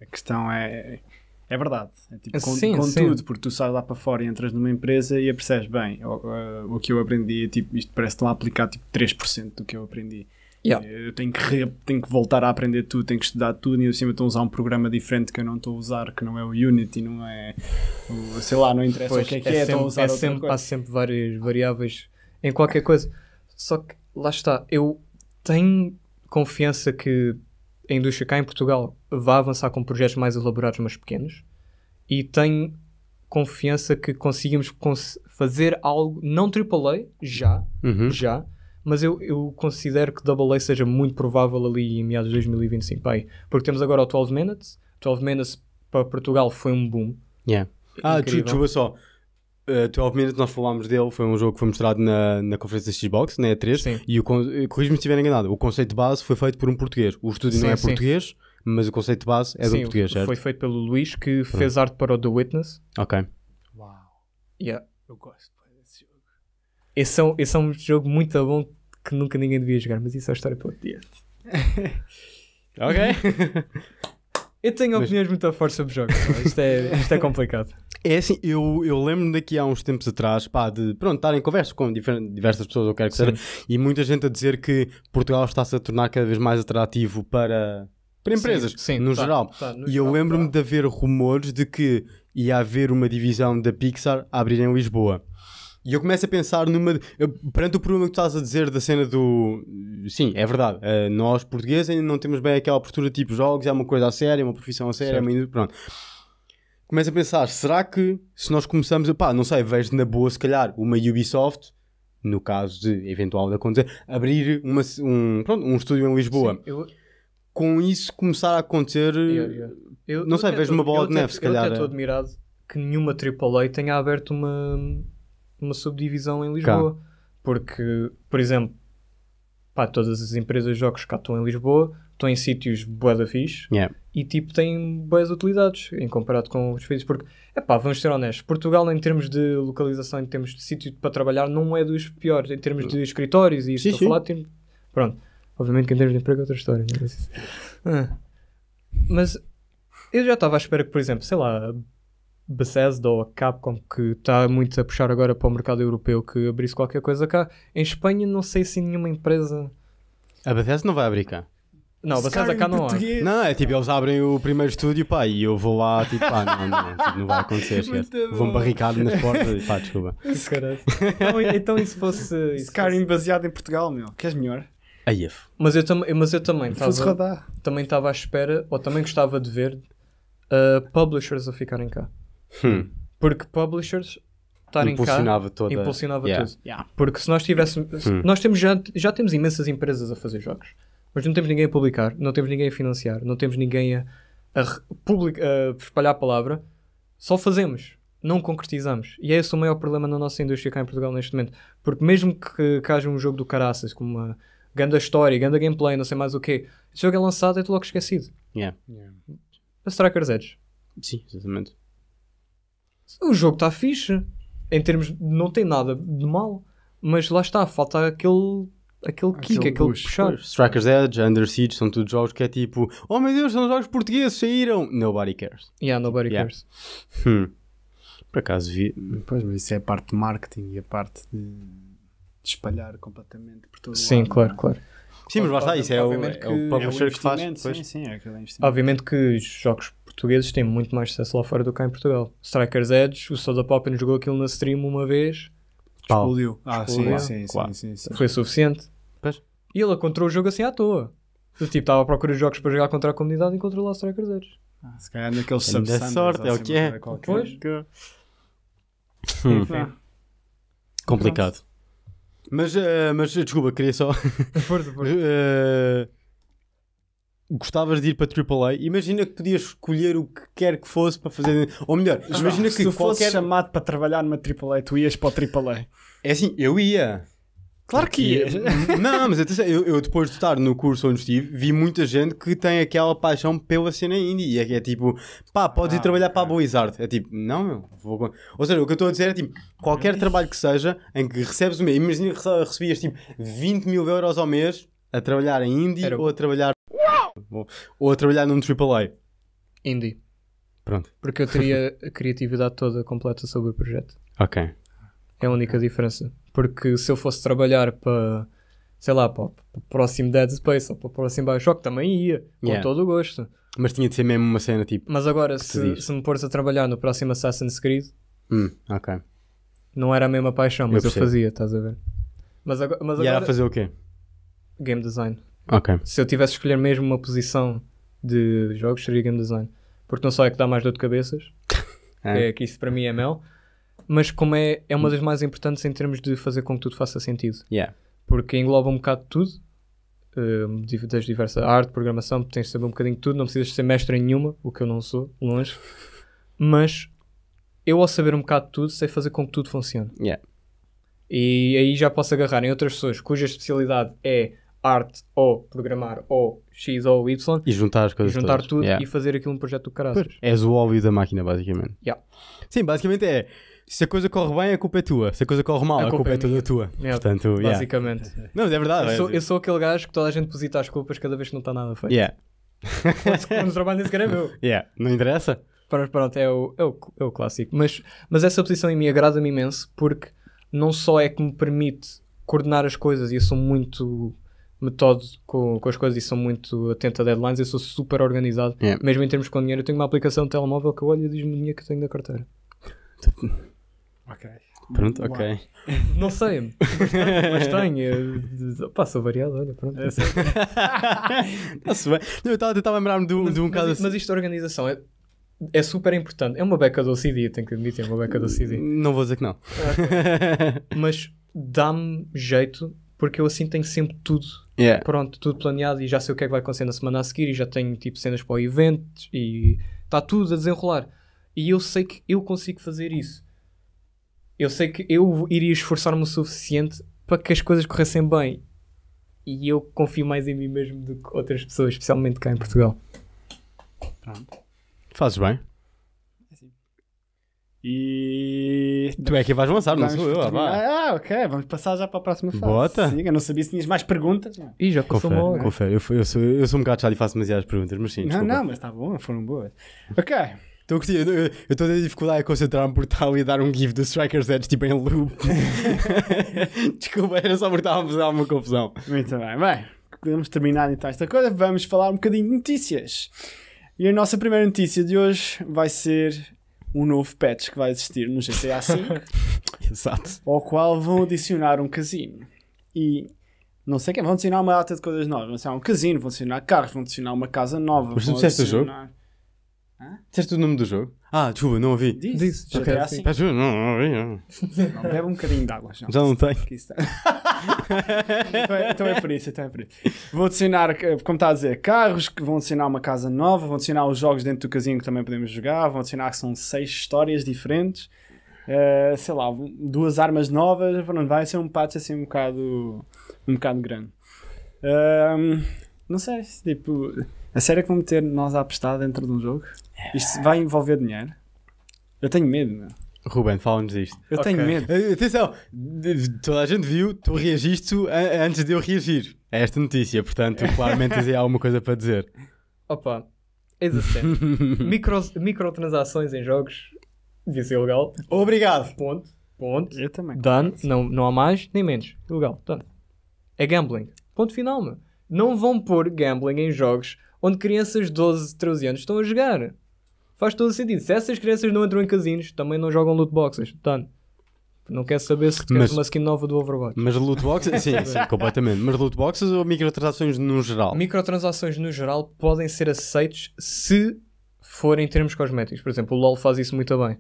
A questão é. É verdade. É tipo, com, Sim, com sim. tudo, porque tu sais lá para fora e entras numa empresa e percebes bem, o, o- o que eu aprendi, é, tipo, isto parece que estão a aplicar tipo 3% do que eu aprendi. Yeah. Eu tenho que, re- tenho que voltar a aprender tudo, tenho que estudar tudo e acima estão a usar um programa diferente que eu não estou a usar, que não é o Unity, não é o, sei lá, não interessa o que é que é, a sempre, usar é sempre- coisa. há sempre várias variáveis em qualquer coisa. Só que lá está, eu tenho confiança que a indústria cá em Portugal vai avançar com projetos mais elaborados, mas pequenos, e tenho confiança que conseguimos cons- fazer algo, não AAA, já, Uhum. já, mas eu, eu considero que AA seja muito provável ali em meados de 2025, pá, aí. porque temos agora o 12 Minutes, 12 Minutes para Portugal foi um boom. Yeah. Ah, desculpa só. Uh, 12 Minutes nós falámos dele, foi um jogo que foi mostrado na, na conferência da Xbox, na E3, Sim. e eh, corrijo-me se estiver enganado, o conceito de base foi feito por um português. O estúdio não Sim, é sim. português, mas o conceito de base é de um Sim, português, certo? foi feito pelo Luís que fez arte para o The Witness. Ok. Uau, Yeah. eu gosto desse jogo. Esse, é um, esse é um jogo muito bom que nunca ninguém devia jogar, mas isso é a história para outro dia. Ok. Eu tenho Mas- opiniões muito fortes sobre jogos, isto é, isto é complicado. É assim, eu, eu lembro-me daqui há uns tempos atrás, pá, de pronto, estar em conversa com diversas pessoas, ou quer que seja, e muita gente a dizer que Portugal está-se a tornar cada vez mais atrativo para, para empresas, Sim, sim, no tá, geral. tá, no e eu lembro-me tá. de haver rumores de que ia haver uma divisão da Pixar a abrir em Lisboa. E eu começo a pensar numa. eu- perante o problema que tu estás a dizer da cena do. Sim, é verdade. eh, nós, portugueses, ainda não temos bem aquela postura tipo jogos, é uma coisa a sério, é uma profissão a sério, é uma Pronto. Começo a pensar, será que se nós começamos. Pá, não sei, vejo na boa, se calhar, uma Ubisoft, no caso de eventual de acontecer, abrir uma, um, pronto, um estúdio em Lisboa. Sim, eu, Com isso começar a acontecer. Yeah, yeah. eu- Não eu sei, vejo uma bola eu de neve, se Eu calhar, até estou é. admirado que nenhuma AAA tenha aberto uma, uma subdivisão em Lisboa. Porque, por exemplo, pá, todas as empresas de jogos cá estão em Lisboa, estão em sítios bué da fixe Yeah. e tipo têm boas utilidades em comparado com os países. Porque, epá, vamos ser honestos, Portugal em termos de localização, em termos de sítio para trabalhar, não é dos piores, em termos de escritórios e isso estou a falar, tem- pronto. Obviamente que em termos de emprego é outra história. Mas, Ah. Mas eu já estava à espera que, por exemplo, sei lá, Bethesda ou a Capcom, que está muito a puxar agora para o mercado europeu, que abrisse qualquer coisa cá. Em Espanha, não sei se nenhuma empresa. A Bethesda não vai abrir cá. Não, a Bethesda cá não há. Não, é tipo, eles abrem o primeiro estúdio, pá, e eu vou lá, tipo, pá, não, não, tipo, não vai acontecer, Vão barricado nas portas e pá, desculpa. Então, então, e se fosse. se Skyrim fosse- baseado em Portugal, meu. Queres melhor? Aí. Mas eu, tam mas eu também Fosse estava rodar. também estava à espera, ou também gostava de ver uh, publishers a ficarem cá. Hum. Porque publishers estarem cá Impulsionava toda. impulsionava Yeah. tudo. Yeah. Porque se nós tivéssemos. Hum. Nós temos já, já temos imensas empresas a fazer jogos, mas não temos ninguém a publicar, não temos ninguém a financiar, não temos ninguém a, a public- a espalhar a palavra. Só fazemos, não concretizamos. E é esse o maior problema na nossa indústria cá em Portugal neste momento. Porque mesmo que, que haja um jogo do caraças, com uma grande história, grande gameplay, não sei mais o quê, esse jogo é lançado e é logo esquecido. Yeah. A Strikers Edge. Sim, exatamente. O jogo está fixe. Em termos. de- Não tem nada de mal. Mas lá está, falta aquele. Aquele kick, Aquele aquele puxar. Strikers Edge, Under Siege, são tudo jogos que é tipo, oh meu Deus, são jogos portugueses, saíram. Nobody cares. Yeah, nobody Yeah. cares. Hum. Por acaso vi. Pois, mas isso é a parte de marketing e a parte de, de espalhar completamente por todo Sim, lado, claro, não é? claro. Sim, mas lá está, isso é o, Obviamente é que- o É o publisher que faz. Sim, sim, é aquele investimento. Obviamente que os jogos portugueses têm muito mais sucesso lá fora do que cá em Portugal. Strikers Edge, o Soda Pop jogou aquilo na stream uma vez, Pau. Explodiu. Ah, Explodiu. sim, sim, Claro. sim, sim, sim. foi suficiente. Pois. E ele encontrou o jogo assim à toa. Eu, tipo, estava à procura de jogos para jogar contra a comunidade e encontrou lá Strikers Edge. Ah, se calhar naqueles Ainda sub sorte, é o que é. Pois. Hum. Enfim. Complicado. Mas, eh, mas desculpa, queria só. Força, força. Eh, gostavas de ir para AAA? Imagina que podias escolher o que quer que fosse para fazer. Ou melhor, imagina se que tu fosses qualquer. chamado para trabalhar numa AAA, tu ias para o AAA. É assim, eu ia. Claro que ias. Não, mas atenção, eu, eu depois de estar no curso onde estive, vi muita gente que tem aquela paixão pela cena indie. E é é tipo, pá, podes ir Ah, trabalhar ok. para a Blizzard. É tipo, não, meu. Vou... Ou seja, o que eu estou a dizer é tipo, qualquer trabalho que seja em que recebes o mês, imagina que rece- recebias tipo 20 mil euros ao mês a trabalhar em indie Era- ou a trabalhar. Ou, ou a trabalhar num AAA. Indie. Pronto. Porque eu teria a criatividade toda completa sobre o projeto. Ok. É a única diferença. Porque se eu fosse trabalhar para, sei lá, para, o próximo Dead Space ou para o próximo Bioshock, também ia, com Yeah. todo o gosto. Mas tinha de ser mesmo uma cena tipo. Mas agora, se, se me pôres a trabalhar no próximo Assassin's Creed, Hum, ok. não era a mesma paixão, mas Eu eu, fazia, estás a ver? Mas agora, mas E era agora a fazer o quê? game design. Ok. Se eu tivesse de escolher mesmo uma posição de jogos, seria game design. Porque não só é que dá mais dor de cabeças, É. é que isso para mim é mel, mas como é, é uma das mais importantes em termos de fazer com que tudo faça sentido. Yeah. porque engloba um bocado de tudo, div- das diversas arte, programação, tens de saber um bocadinho de tudo, não precisas ser mestre em nenhuma, o que eu não sou, longe, mas eu ao saber um bocado de tudo, sei fazer com que tudo funcione. Yeah. E aí já posso agarrar em outras pessoas cuja especialidade é arte ou programar ou X ou Y, E juntar as e coisas juntar todas. tudo Yeah. e fazer aquilo um projeto do caralho. És o óbvio da máquina, basicamente. Yeah. Sim, basicamente é. Se a coisa corre bem, a culpa é tua. Se a coisa corre mal, A a, culpa culpa, é é toda tua. Yeah, Portanto, yeah. Basicamente. Não, mas é verdade. Eu sou, eu sou aquele gajo que toda a gente deposita as culpas cada vez que não está nada feito. Yeah. Quando o trabalho nem sequer é meu. Yeah. Não interessa? Pronto, pronto, é o, é o, é o clássico. Mas, mas essa posição em mim agrada-me imenso porque não só é que me permite coordenar as coisas e eu sou muito metódico com, com as coisas e sou muito atento a deadlines, eu sou super organizado. Yeah. Mesmo em termos com dinheiro, eu tenho uma aplicação de telemóvel que eu olho e diz-me o dinheiro que eu tenho da carteira. Ok. Pronto, Uau. ok. Não sei, mas tenho. Pá, sou variado, olha, pronto. É assim. Está-se bem. Não, Eu estava a tentar lembrar-me de, um- de um mas- caso assim. mas isto da organização é, é super importante. É uma beca do OCD, tenho que admitir, é uma beca do OCD. Não vou dizer que não. Mas dá-me jeito porque eu assim tenho sempre tudo yeah. pronto, tudo planeado e já sei o que é que vai acontecer na semana a seguir e já tenho tipo cenas para o evento e está tudo a desenrolar. E eu sei que eu consigo fazer isso. Eu sei que eu iria esforçar-me o suficiente para que as coisas corressem bem. e eu confio mais em mim mesmo do que outras pessoas, especialmente cá em Portugal. Fazes bem. E. Tu é que vais lançar, não sou eu. ah, vai. Ah, ok, vamos passar já para a próxima fase. Bota. Siga, não sabia se tinhas mais perguntas. Não, E já Confere, confere. Eu, fui- eu sou, eu sou um bocado chato e faço demasiadas perguntas, mas sim. não, desculpa. não, mas está bom, foram boas. Ok. Estou eu eu- eu estou a ter dificuldade a concentrar-me porque estava a dar um GIF do Strikers Edge tipo em loop. Desculpa, era só porque estava a fazer alguma confusão. Muito bem, bem, podemos terminar então esta coisa, vamos falar um bocadinho de notícias. E a nossa primeira notícia de hoje vai ser um novo patch que vai existir no GTA V, Exato. ao qual vão adicionar um casino. E não sei quem, vão adicionar uma data de coisas novas. Vão adicionar um casino, vão adicionar carros, vão adicionar uma casa nova. Mas tu disseste o jogo? Adicionar- Disseste o nome do jogo? Ah, desculpa, não ouvi. Disse, Disse, GTA GTA V. Peço- Não, não ouvi. não. Não, bebe um bocadinho de água. Já, Já não tenho. Então, é, então é por isso, então é por isso. Vou adicionar, eh, como está a dizer, carros que vão adicionar uma casa nova, vão adicionar os jogos dentro do casino que também podemos jogar, vão adicionar que são seis histórias diferentes, eh, sei lá, duas armas novas, vai ser um patch assim um bocado, um bocado grande. Ahm, não sei, tipo, a sério que vão meter nós a apostar dentro de um jogo? Isto vai envolver dinheiro? Eu tenho medo, meu. Ruben, fala-nos disto. Eu Ok. tenho medo. Eh, Atenção, toda a gente viu, tu reagiste a- antes de eu reagir a esta notícia, portanto, claramente aí alguma coisa para dizer. Opa, eis a cena. Micro, microtransações em jogos devia ser ilegal. Obrigado. Ponto. Ponto. Eu também. Done. Não, não há mais nem menos. Ilegal. Done. É gambling. Ponto final, meu. Não vão pôr gambling em jogos onde crianças de 12, 13 anos estão a jogar. Faz todo sentido. Se essas crianças não entram em casinos, também não jogam loot boxes. Done. Não quer saber se queres Mas- uma skin nova do Overwatch. Mas loot boxes, sim, sim, completamente. Mas loot boxes ou microtransações no geral? Microtransações no geral podem ser aceitos se forem em termos cosméticos. Por exemplo, o LoL faz isso muito bem.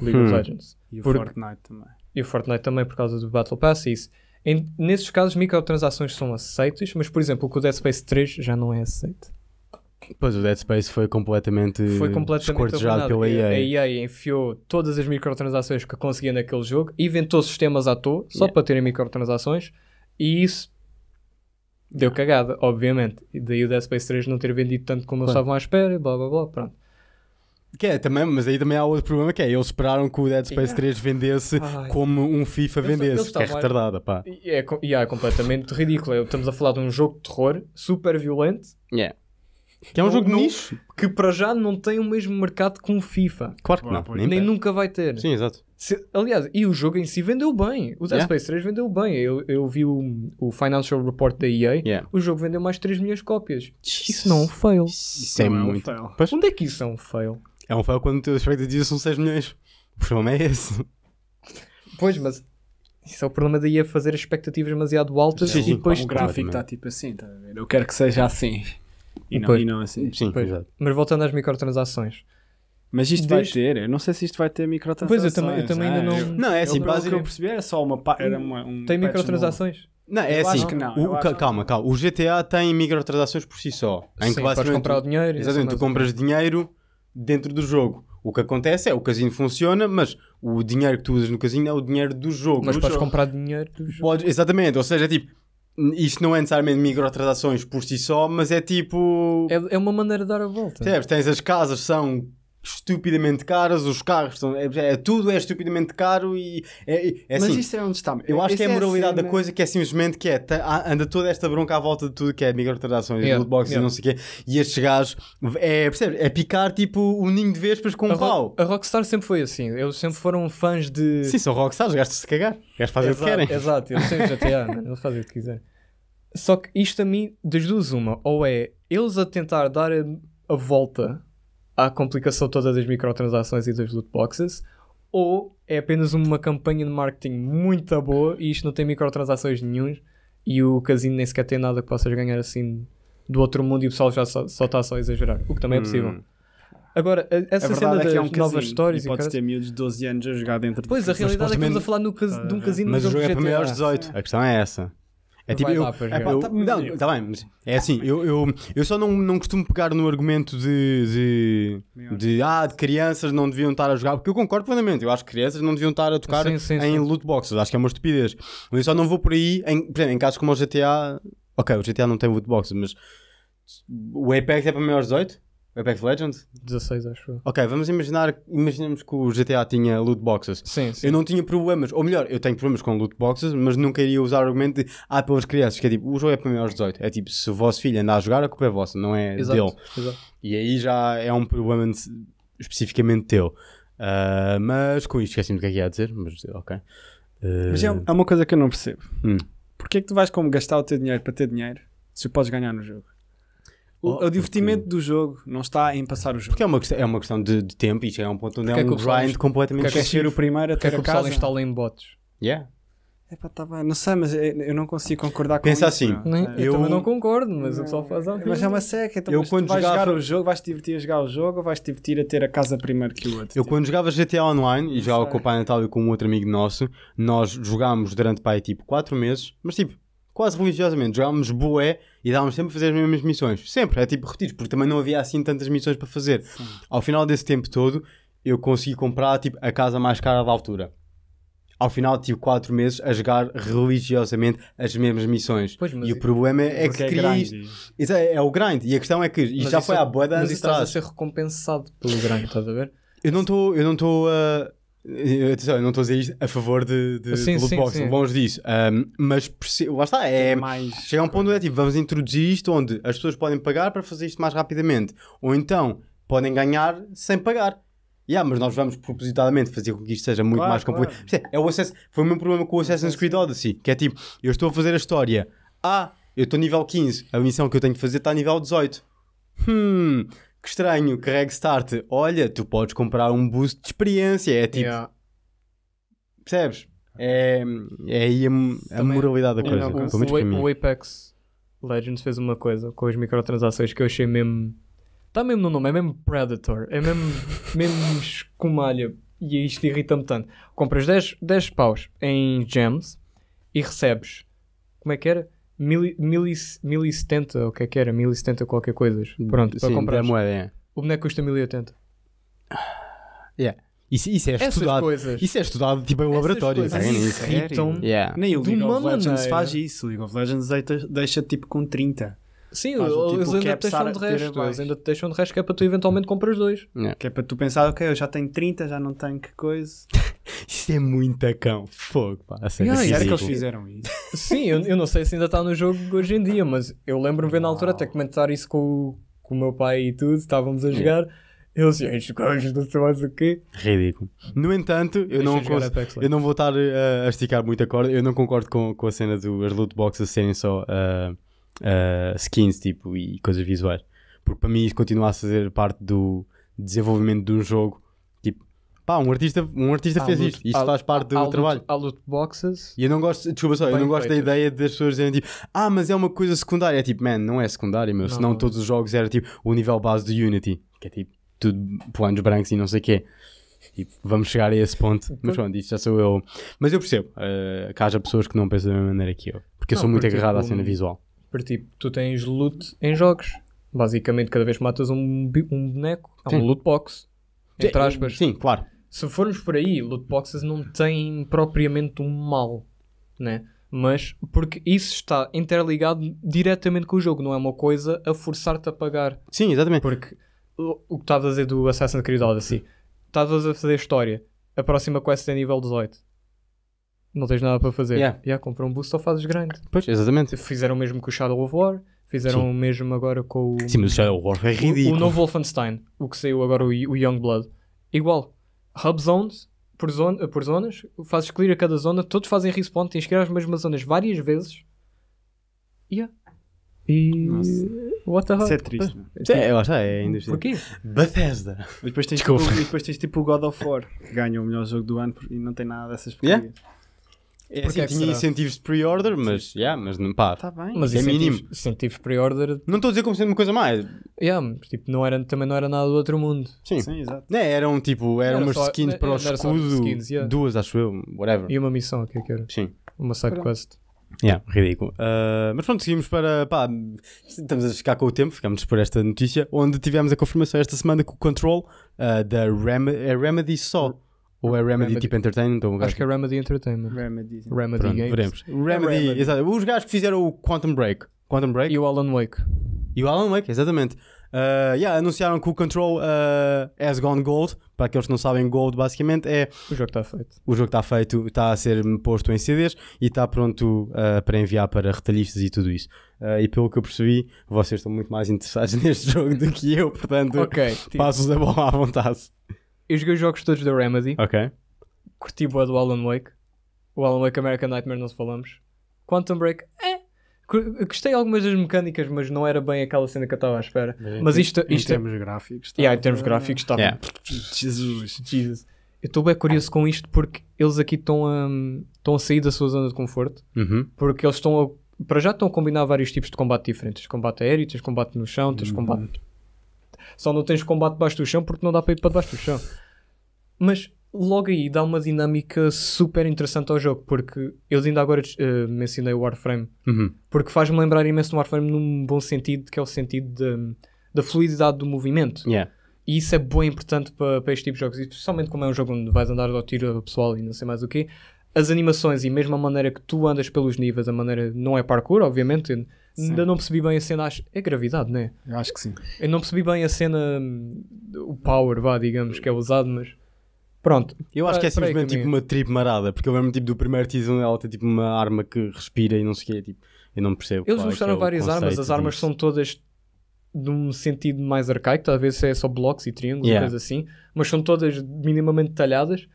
League of Hum. Legends. E o Porque- Fortnite também. E o Fortnite também por causa do Battle Pass e isso. Em- nesses casos, microtransações são aceitas, mas por exemplo, o Dead Space 3 já não é aceito. Pois o Dead Space foi completamente, Foi completamente pela A EA. EA enfiou todas as microtransações que conseguia naquele jogo, inventou sistemas à toa, só Yeah. para terem microtransações, e isso deu cagada, obviamente. E daí o Dead Space 3 não ter vendido tanto como eles Claro. estavam à espera, blá blá blá, pronto. Que é, também, mas aí também há outro problema que é, eles esperaram que o Dead Space Yeah. 3 vendesse Ai. como um FIFA vendesse, que é retardada, pá. E é, e é completamente ridículo. Estamos a falar de um jogo de terror super violento Que é um Não- jogo não- nicho. que para já não tem o mesmo mercado que um FIFA. Claro que não. Nem Nem nunca vai ter. Sim, exato. Se- aliás, e o jogo em si vendeu bem. O Dead Yeah. Space 3 vendeu bem. Eu, eu vi o, o Financial Report da EA. Yeah. O jogo vendeu mais de 3 milhões de cópias. Isso não é um fail. Isso é não um muito. fail. Pois, Onde é que isso é um fail? É um fail quando as expectativas são 6 milhões. O problema é esse. Pois, mas isso é o problema da EA fazer as expectativas demasiado altas Sim, e depois. o gráfico está tipo assim, tá a ver? Eu quero que seja assim. E não, e não assim. Sim, Pois. exato. Mas voltando às microtransações. Mas isto vai Desde- ter, eu não sei se isto vai ter microtransações. Pois eu também, eu também ainda não. eu- Não, é assim, eu, pelo que eu basicamente. percebi era só uma. pa- Era uma um Tem microtransações? Não, é Eu assim. acho que não, o- calma, calma. O GTA tem microtransações por si só. Em Sim, que podes basicamente. comprar o dinheiro. Exatamente, tu compras dinheiro dentro do jogo. O que acontece é o casino funciona, mas o dinheiro que tu usas no casino é o dinheiro do jogo. Mas podes jogo. comprar dinheiro do jogo. Podes- exatamente, ou seja, é tipo, isto não é necessariamente microtransações por si só, mas é tipo. É, é uma maneira de dar a volta. Percebes? Tens as casas são estupidamente caras, os carros são. É, é- tudo é estupidamente caro e é, é Mas assim. isso é onde está. Eu acho que é a Essa moralidade da coisa que é simplesmente que é, tá- anda toda esta bronca à volta de tudo que é microtransações, Yeah, loot boxes e yeah. não sei o quê, e estes gajos é, percebes? é picar tipo o ninho de vespas com A, um pau. Ro- a Rockstar sempre foi assim. Eles sempre foram fãs de. Sim, são rockstars, gastam-se cagar. Gajos fazem o que Exato, querem. Exato, eles o GTA, mano, eles fazem o que quiserem. Só que isto a mim, das duas, uma, ou é eles a tentar dar a, a volta à complicação toda das microtransações e das loot boxes, ou é apenas uma campanha de marketing muito boa e isto não tem microtransações nenhum e o casino nem sequer tem nada que possas ganhar assim do outro mundo e o pessoal já só, só está só a exagerar, o que também é possível. Hum. Agora, a- A essa verdade cena é das é um novas casino, histórias e podes ter miúdos de 12 anos a jogar dentro de Pois, a realidade é que estamos a falar no cas- de um casino Mas no o jogo é para maiores de 18. A questão é essa. É tipo, eu, é pá, eu- Tá- não, tá bem, mas é assim, eu, eu, eu só não, não costumo pegar no argumento de, de, de, ah, de crianças não deviam estar a jogar, porque eu concordo plenamente, eu acho que crianças não deviam estar a tocar Sim, sim, em sim. loot boxes, acho que é uma estupidez. Mas eu só não vou por aí, em, por exemplo, em casos como o GTA, ok, o GTA não tem loot boxes, mas o Apex é para maiores de 18? O Apex Legends? 16, acho eu. Ok, vamos imaginar, imaginemos que o GTA tinha loot boxes. Sim, sim. Eu não tinha problemas, ou melhor, eu tenho problemas com loot boxes, mas nunca iria usar o argumento de ah, pelas crianças, que é tipo, o jogo é para maiores de 18. É tipo, se o vosso filho anda a jogar, a culpa é vossa, não é Exato, dele. exato. E aí já é um problema de- especificamente teu. Ah, mas com isto esqueci-me do que é que ia dizer, mas ok. Ah, Mas é, é uma coisa que eu não percebo. Hum. Porquê é que tu vais como gastar o teu dinheiro para ter dinheiro se o podes ganhar no jogo? O, Oh, o divertimento do jogo não está em passar o jogo. Porque é uma questão, é uma questão de, de tempo e a um ponto onde Porque é é um grind completamente Quer ser o primeiro a ter que o a casa? instale em bots? Yeah. Epá, tá bem, não sei, mas eu não consigo concordar com Pensa isso. assim, meu. Nem- É, eu, Eu- também não concordo, mas o pessoal faz algo. Mas é uma seca, então Eu quando vais jogava- jogar o jogo, vais te divertir a jogar o jogo ou vais te divertir a ter a casa primeiro que o outro? Eu Tipo, quando jogava GTA Online e Não jogava sei. com o Pai Natal e com um outro amigo nosso, nós jogámos durante pai tipo 4 meses, mas tipo, quase religiosamente, jogávamos bué e dávamos sempre a fazer as mesmas missões. Sempre, é tipo repetidos, porque também não havia assim tantas missões para fazer. Ao final desse tempo todo, eu consegui comprar tipo a casa mais cara da altura. Ao final tive 4 meses a jogar religiosamente as mesmas missões. Pois, e o problema é que cria grind. isto. É, é o grind. E a questão é que isto Mas já isso foi é- há boa de Mas anos isso estás a atrás. ser recompensado pelo grande, estás a ver? Eu não estou eu não estou atenção, eu não estou a dizer isto a favor de, de, Sim, de loot sim, box, sim. longe disso. Ahm, mas lá está, é, mais. chega a um ponto onde é tipo, vamos introduzir isto onde as pessoas podem pagar para fazer isto mais rapidamente. Ou então podem ganhar sem pagar. Yeah, mas nós vamos propositadamente fazer com que isto seja muito Claro, mais complicado. claro. É, é o acesso, foi o meu problema com o Assassin's Creed Odyssey, que é tipo, eu estou a fazer a história. Ah, eu estou nível 15, a missão que eu tenho que fazer está a nível 18. Hum, que estranho, carregue start. Olha, tu podes comprar um boost de experiência. É tipo, Yeah. percebes? É, é aí a, a Também- moralidade da coisa. não O, mim. o Apex Legends fez uma coisa com as microtransações que eu achei mesmo. Está mesmo no nome, é mesmo Predator, é mesmo, mesmo escumalha. E isto irrita-me tanto. Compras 10, 10 paus em gems e recebes. Como é que era? Mil, mil, e- mil e 70, o que é que era? 1070 qualquer coisa. Pronto, para Sim, comprar. da moeda, é. O boneco custa 1080. Isso, isso é Essas estudado. coisas. Isso é estudado tipo em laboratório. coisas nisso. irritam-me. Yeah. Nem o De League uma of Legends maneira. faz isso. O League of Legends deixa, deixa tipo com 30. Sim, Faz o tipo eles ainda cap te deixam de ter resto. abaixo. Eles ainda te deixam de resto que é para tu eventualmente compras dois. Que é para tu pensar, ok, eu já tenho 30, já não tenho que coisa. Isso é muito cão. Fogo, pá. A sério, Yeah, isso é Sério que eles ridículo. fizeram isso? Sim, eu, eu não sei se ainda está no jogo hoje em dia, mas eu lembro-me ver na altura até comentar isso com, o- com o meu pai e tudo, estávamos a jogar. Ele disse, estes gajos não sei mais o quê. Ridículo. No entanto, eu Deixa não, cons- eu não vou estar uh, a esticar muito a corda. Eu não concordo com, com a cena das loot boxes serem só uh, uh, skins tipo, e coisas visuais. Porque para mim isso continua a fazer parte do desenvolvimento de um jogo. Pá, um artista, um artista Há fez loot- isto. Isto há- faz parte do há trabalho. Loot, há loot boxes. E eu não gosto, desculpa só, eu não gosto da feitas. ideia das pessoas dizerem tipo, ah, mas é uma coisa secundária. É tipo, man, não é secundária, meu. Não, Senão não é. todos os jogos era tipo o nível base do Unity, que é tipo tudo planos brancos e não sei o quê. Tipo, vamos chegar a esse ponto. Mas pronto, isto já sou eu. Mas eu percebo uh, que haja pessoas que não pensam da mesma maneira que eu. Porque eu Não, sou muito porque, agarrado à tipo, cena visual. Para tipo, tu tens loot em jogos. Basicamente, cada vez que matas um, um boneco, há Sim. um loot box. Entre aspas. Sim, claro. Se formos por aí, loot boxes não têm propriamente um mal, né? Mas porque isso está interligado diretamente com o jogo, não é uma coisa a forçar-te a pagar. Sim, exatamente. Porque o, o que estavas a dizer do Assassin's Creed Odyssey, estavas a fazer história, a próxima quest é nível 18. Não tens nada para fazer. Yeah. Yeah, compra um boost ou fazes grande. Pois, exatamente. Fizeram o mesmo com o Shadow of War, fizeram Sim. o mesmo agora com o, Sim, mas o Shadow War é o- ridículo. o novo Wolfenstein, o que saiu agora, o, o Youngblood. Igual. Hub zones, por, zona, por zonas, fazes clear a cada zona, todos fazem respawn, tens que ir às mesmas zonas várias vezes. Yeah. E. Nossa. What the? Isso é triste. meu. É, lá está, é a indústria. Porquê? Bethesda. E depois, tens tipo, e depois tens tipo o God of War, que ganha o melhor jogo do ano e não tem nada dessas Yeah. É assim, é tinha será? incentivos de pre-order, mas, yeah, mas não, pá. Está bem. Mas é incentivos, mínimo. incentivos pre-order, Não estou a dizer como sendo uma coisa má. é- yeah, mas, tipo, não era, também não era nada do outro mundo. Sim. Sim, exato. Não, eram tipo, eram Era umas só- skins para o escudo, skins, yeah. duas acho eu, whatever. E uma missão, o que é que era? Sim. Uma side quest. Yeah, ridículo. Uh, mas pronto, seguimos para. Pá, estamos a ficar com o tempo, ficamos por esta notícia, onde tivemos a confirmação esta semana que o Control uh, da Rem é Remedy só. Ou é Remedy, Remedy. tipo Entertainment? Ou um Acho que é Remedy Entertainment. Remedy. Remedy Pronto, Games. veremos. É Remedy, Remedy. exato. Os gajos que fizeram o Quantum Break. Quantum Break E o Alan Wake. e o Alan Wake, exatamente. Uh, yeah, anunciaram que o Control uh, has gone gold. Para aqueles que não sabem, gold basicamente é O jogo está feito. o jogo está feito, está a ser posto em CDs e está pronto uh, para enviar para retalhistas e tudo isso. Uh, e pelo que eu percebi, vocês estão muito mais interessados neste jogo do que eu, portanto, Ok. tipo, passo-vos a bola à vontade. Eu joguei os jogos todos da Remedy. Ok. Curti boa do Alan Wake. O Alan Wake American Nightmare não se falamos. Quantum Break, é. Gostei algumas das mecânicas, mas não era bem aquela cena que eu estava à espera. Mas isto, Em isto é. termos gráficos. Yeah, em termos gráficos estava. Yeah. Jesus. Jesus. Eu estou bem curioso com isto porque eles aqui estão a, estão a sair da sua zona de conforto. Uhum. Porque eles estão a. Para já estão a combinar vários tipos de combate diferentes. Combate aéreo, tens combate no chão, tens combate. Só não tens combate debaixo do chão porque não dá para ir para debaixo do chão. Mas logo aí dá uma dinâmica super interessante ao jogo. Porque eu ainda agora eh, mencionei o Warframe. Uhum. Porque faz-me lembrar imenso do Warframe num bom sentido, que é o sentido da fluididade do movimento. Yeah. E isso é bem importante para, para este tipo de jogos, e especialmente como é um jogo onde vais andar ao tiro pessoal e não sei mais o quê. As animações e mesmo a maneira que tu andas pelos níveis, a maneira não é parkour, obviamente. Ainda não percebi bem a cena, acho, é gravidade, não é? Eu acho que sim. Eu não percebi bem a cena, hum, o power, vá, digamos, que é usado, mas pronto. Eu acho que é simplesmente tipo uma trip marada, porque eu lembro tipo do primeiro teaser ela tem tipo uma arma que respira e não sei o quê, tipo, eu não percebo. Eles é que mostraram é várias armas, as armas disso. são todas de um sentido mais arcaico, talvez é só blocos e triângulos Yeah. e coisas assim, mas são todas minimamente detalhadas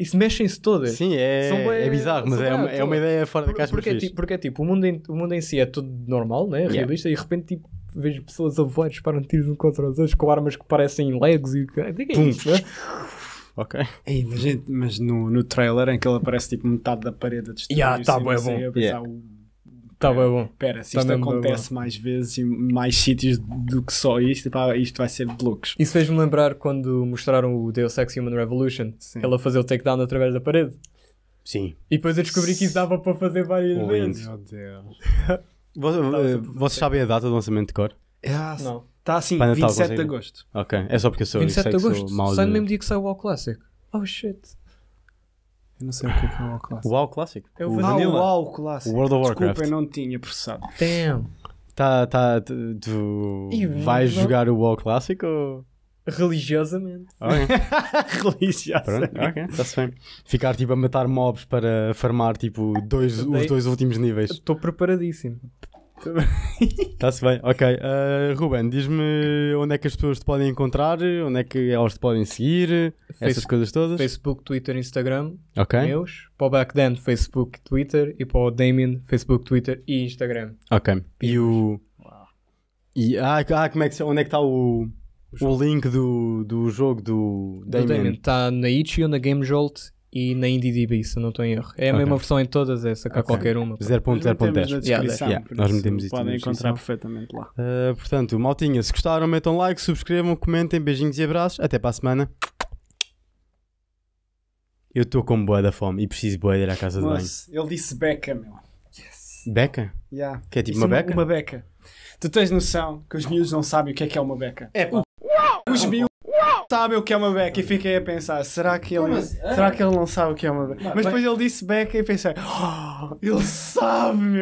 e se mexem-se todas. Sim, é, São bué- é bizarro, mas é uma, é uma ideia fora da caixa porque, é tipo, porque é tipo, o mundo, em, o mundo em si é tudo normal, né? Yeah. realista, e de repente tipo, vejo pessoas a voar, disparam tiros uns contra os outros com armas que parecem legos e o que o que é isso, né? Ok. Ei, mas, gente, mas no, no trailer em que ele aparece tipo metade da parede a destruir Yeah, tá assim, bué não sei, bom. Yeah. "Uh, Tá bem bom. Espera, se Tá isto acontece mais vezes e mais sítios do que só isto, pá, isto vai ser de loucos. Isso fez-me lembrar quando mostraram o Deus Ex Human Revolution, Sim. ele a fazer o takedown através da parede. Sim. E depois eu descobri que isso dava para fazer várias Lindo. vezes. Meu Deus. Eh, Vocês sabem a data do lançamento de cor? Não. Está assim, Natal, 27 de agosto. Ok. É só porque eu sou, 27 sei de agosto. Sai no mesmo dia que sai o WoW Classic. Oh shit. Eu não sei o que é que é o Classic. O WoW Classic. É o. Ah, o WoW Classic. O World of Desculpa, Warcraft. eu não tinha processado. Damn. Tá, tá, tu, tu vais não- jogar o WoW Classic ou... Religiosamente. Ok, Religiosa. pronto, ok, está-se bem. Ficar tipo a matar mobs para farmar tipo dois, os dois últimos níveis. Estou preparadíssimo. Está-se bem, ok. Uh, Ruben, diz-me onde é que as pessoas te podem encontrar, onde é que elas te podem seguir, essas Face- coisas todas. Facebook, Twitter, Instagram, Ok, meus. Para o Backden, Facebook, Twitter. E para o Damien, Facebook, Twitter e Instagram. ok. E o... E, ah, ah, como é que, onde é que está o, o link do, do jogo do? Damien. Está na Itch.io, na GameJolt e na IndieDB, se não estou em erro. É a Ok. mesma versão em todas, é sacar Ok. qualquer uma. Nós metemos 0.0.10. na Yeah, yeah, nós metemos isso Podem encontrar perfeitamente lá. Uh, portanto, maltinha, se gostaram, metam like, subscrevam, comentem, beijinhos e abraços. Até para a semana. Eu estou com boa da fome e preciso boa de ir à casa de banho. Nossa, ele disse beca, meu. Yes. Beca? Yeah. Que é tipo Isso uma é beca? Uma beca. Tu tens noção que os miúdos não sabem o que é que é uma beca? É pá. Os miúdos sabem o que é uma beca e fiquei a pensar, será que ele, assim? será que ele não sabe o que é uma beca? Mas depois ele disse beca e pensei, "Oh, ele sabe, meu.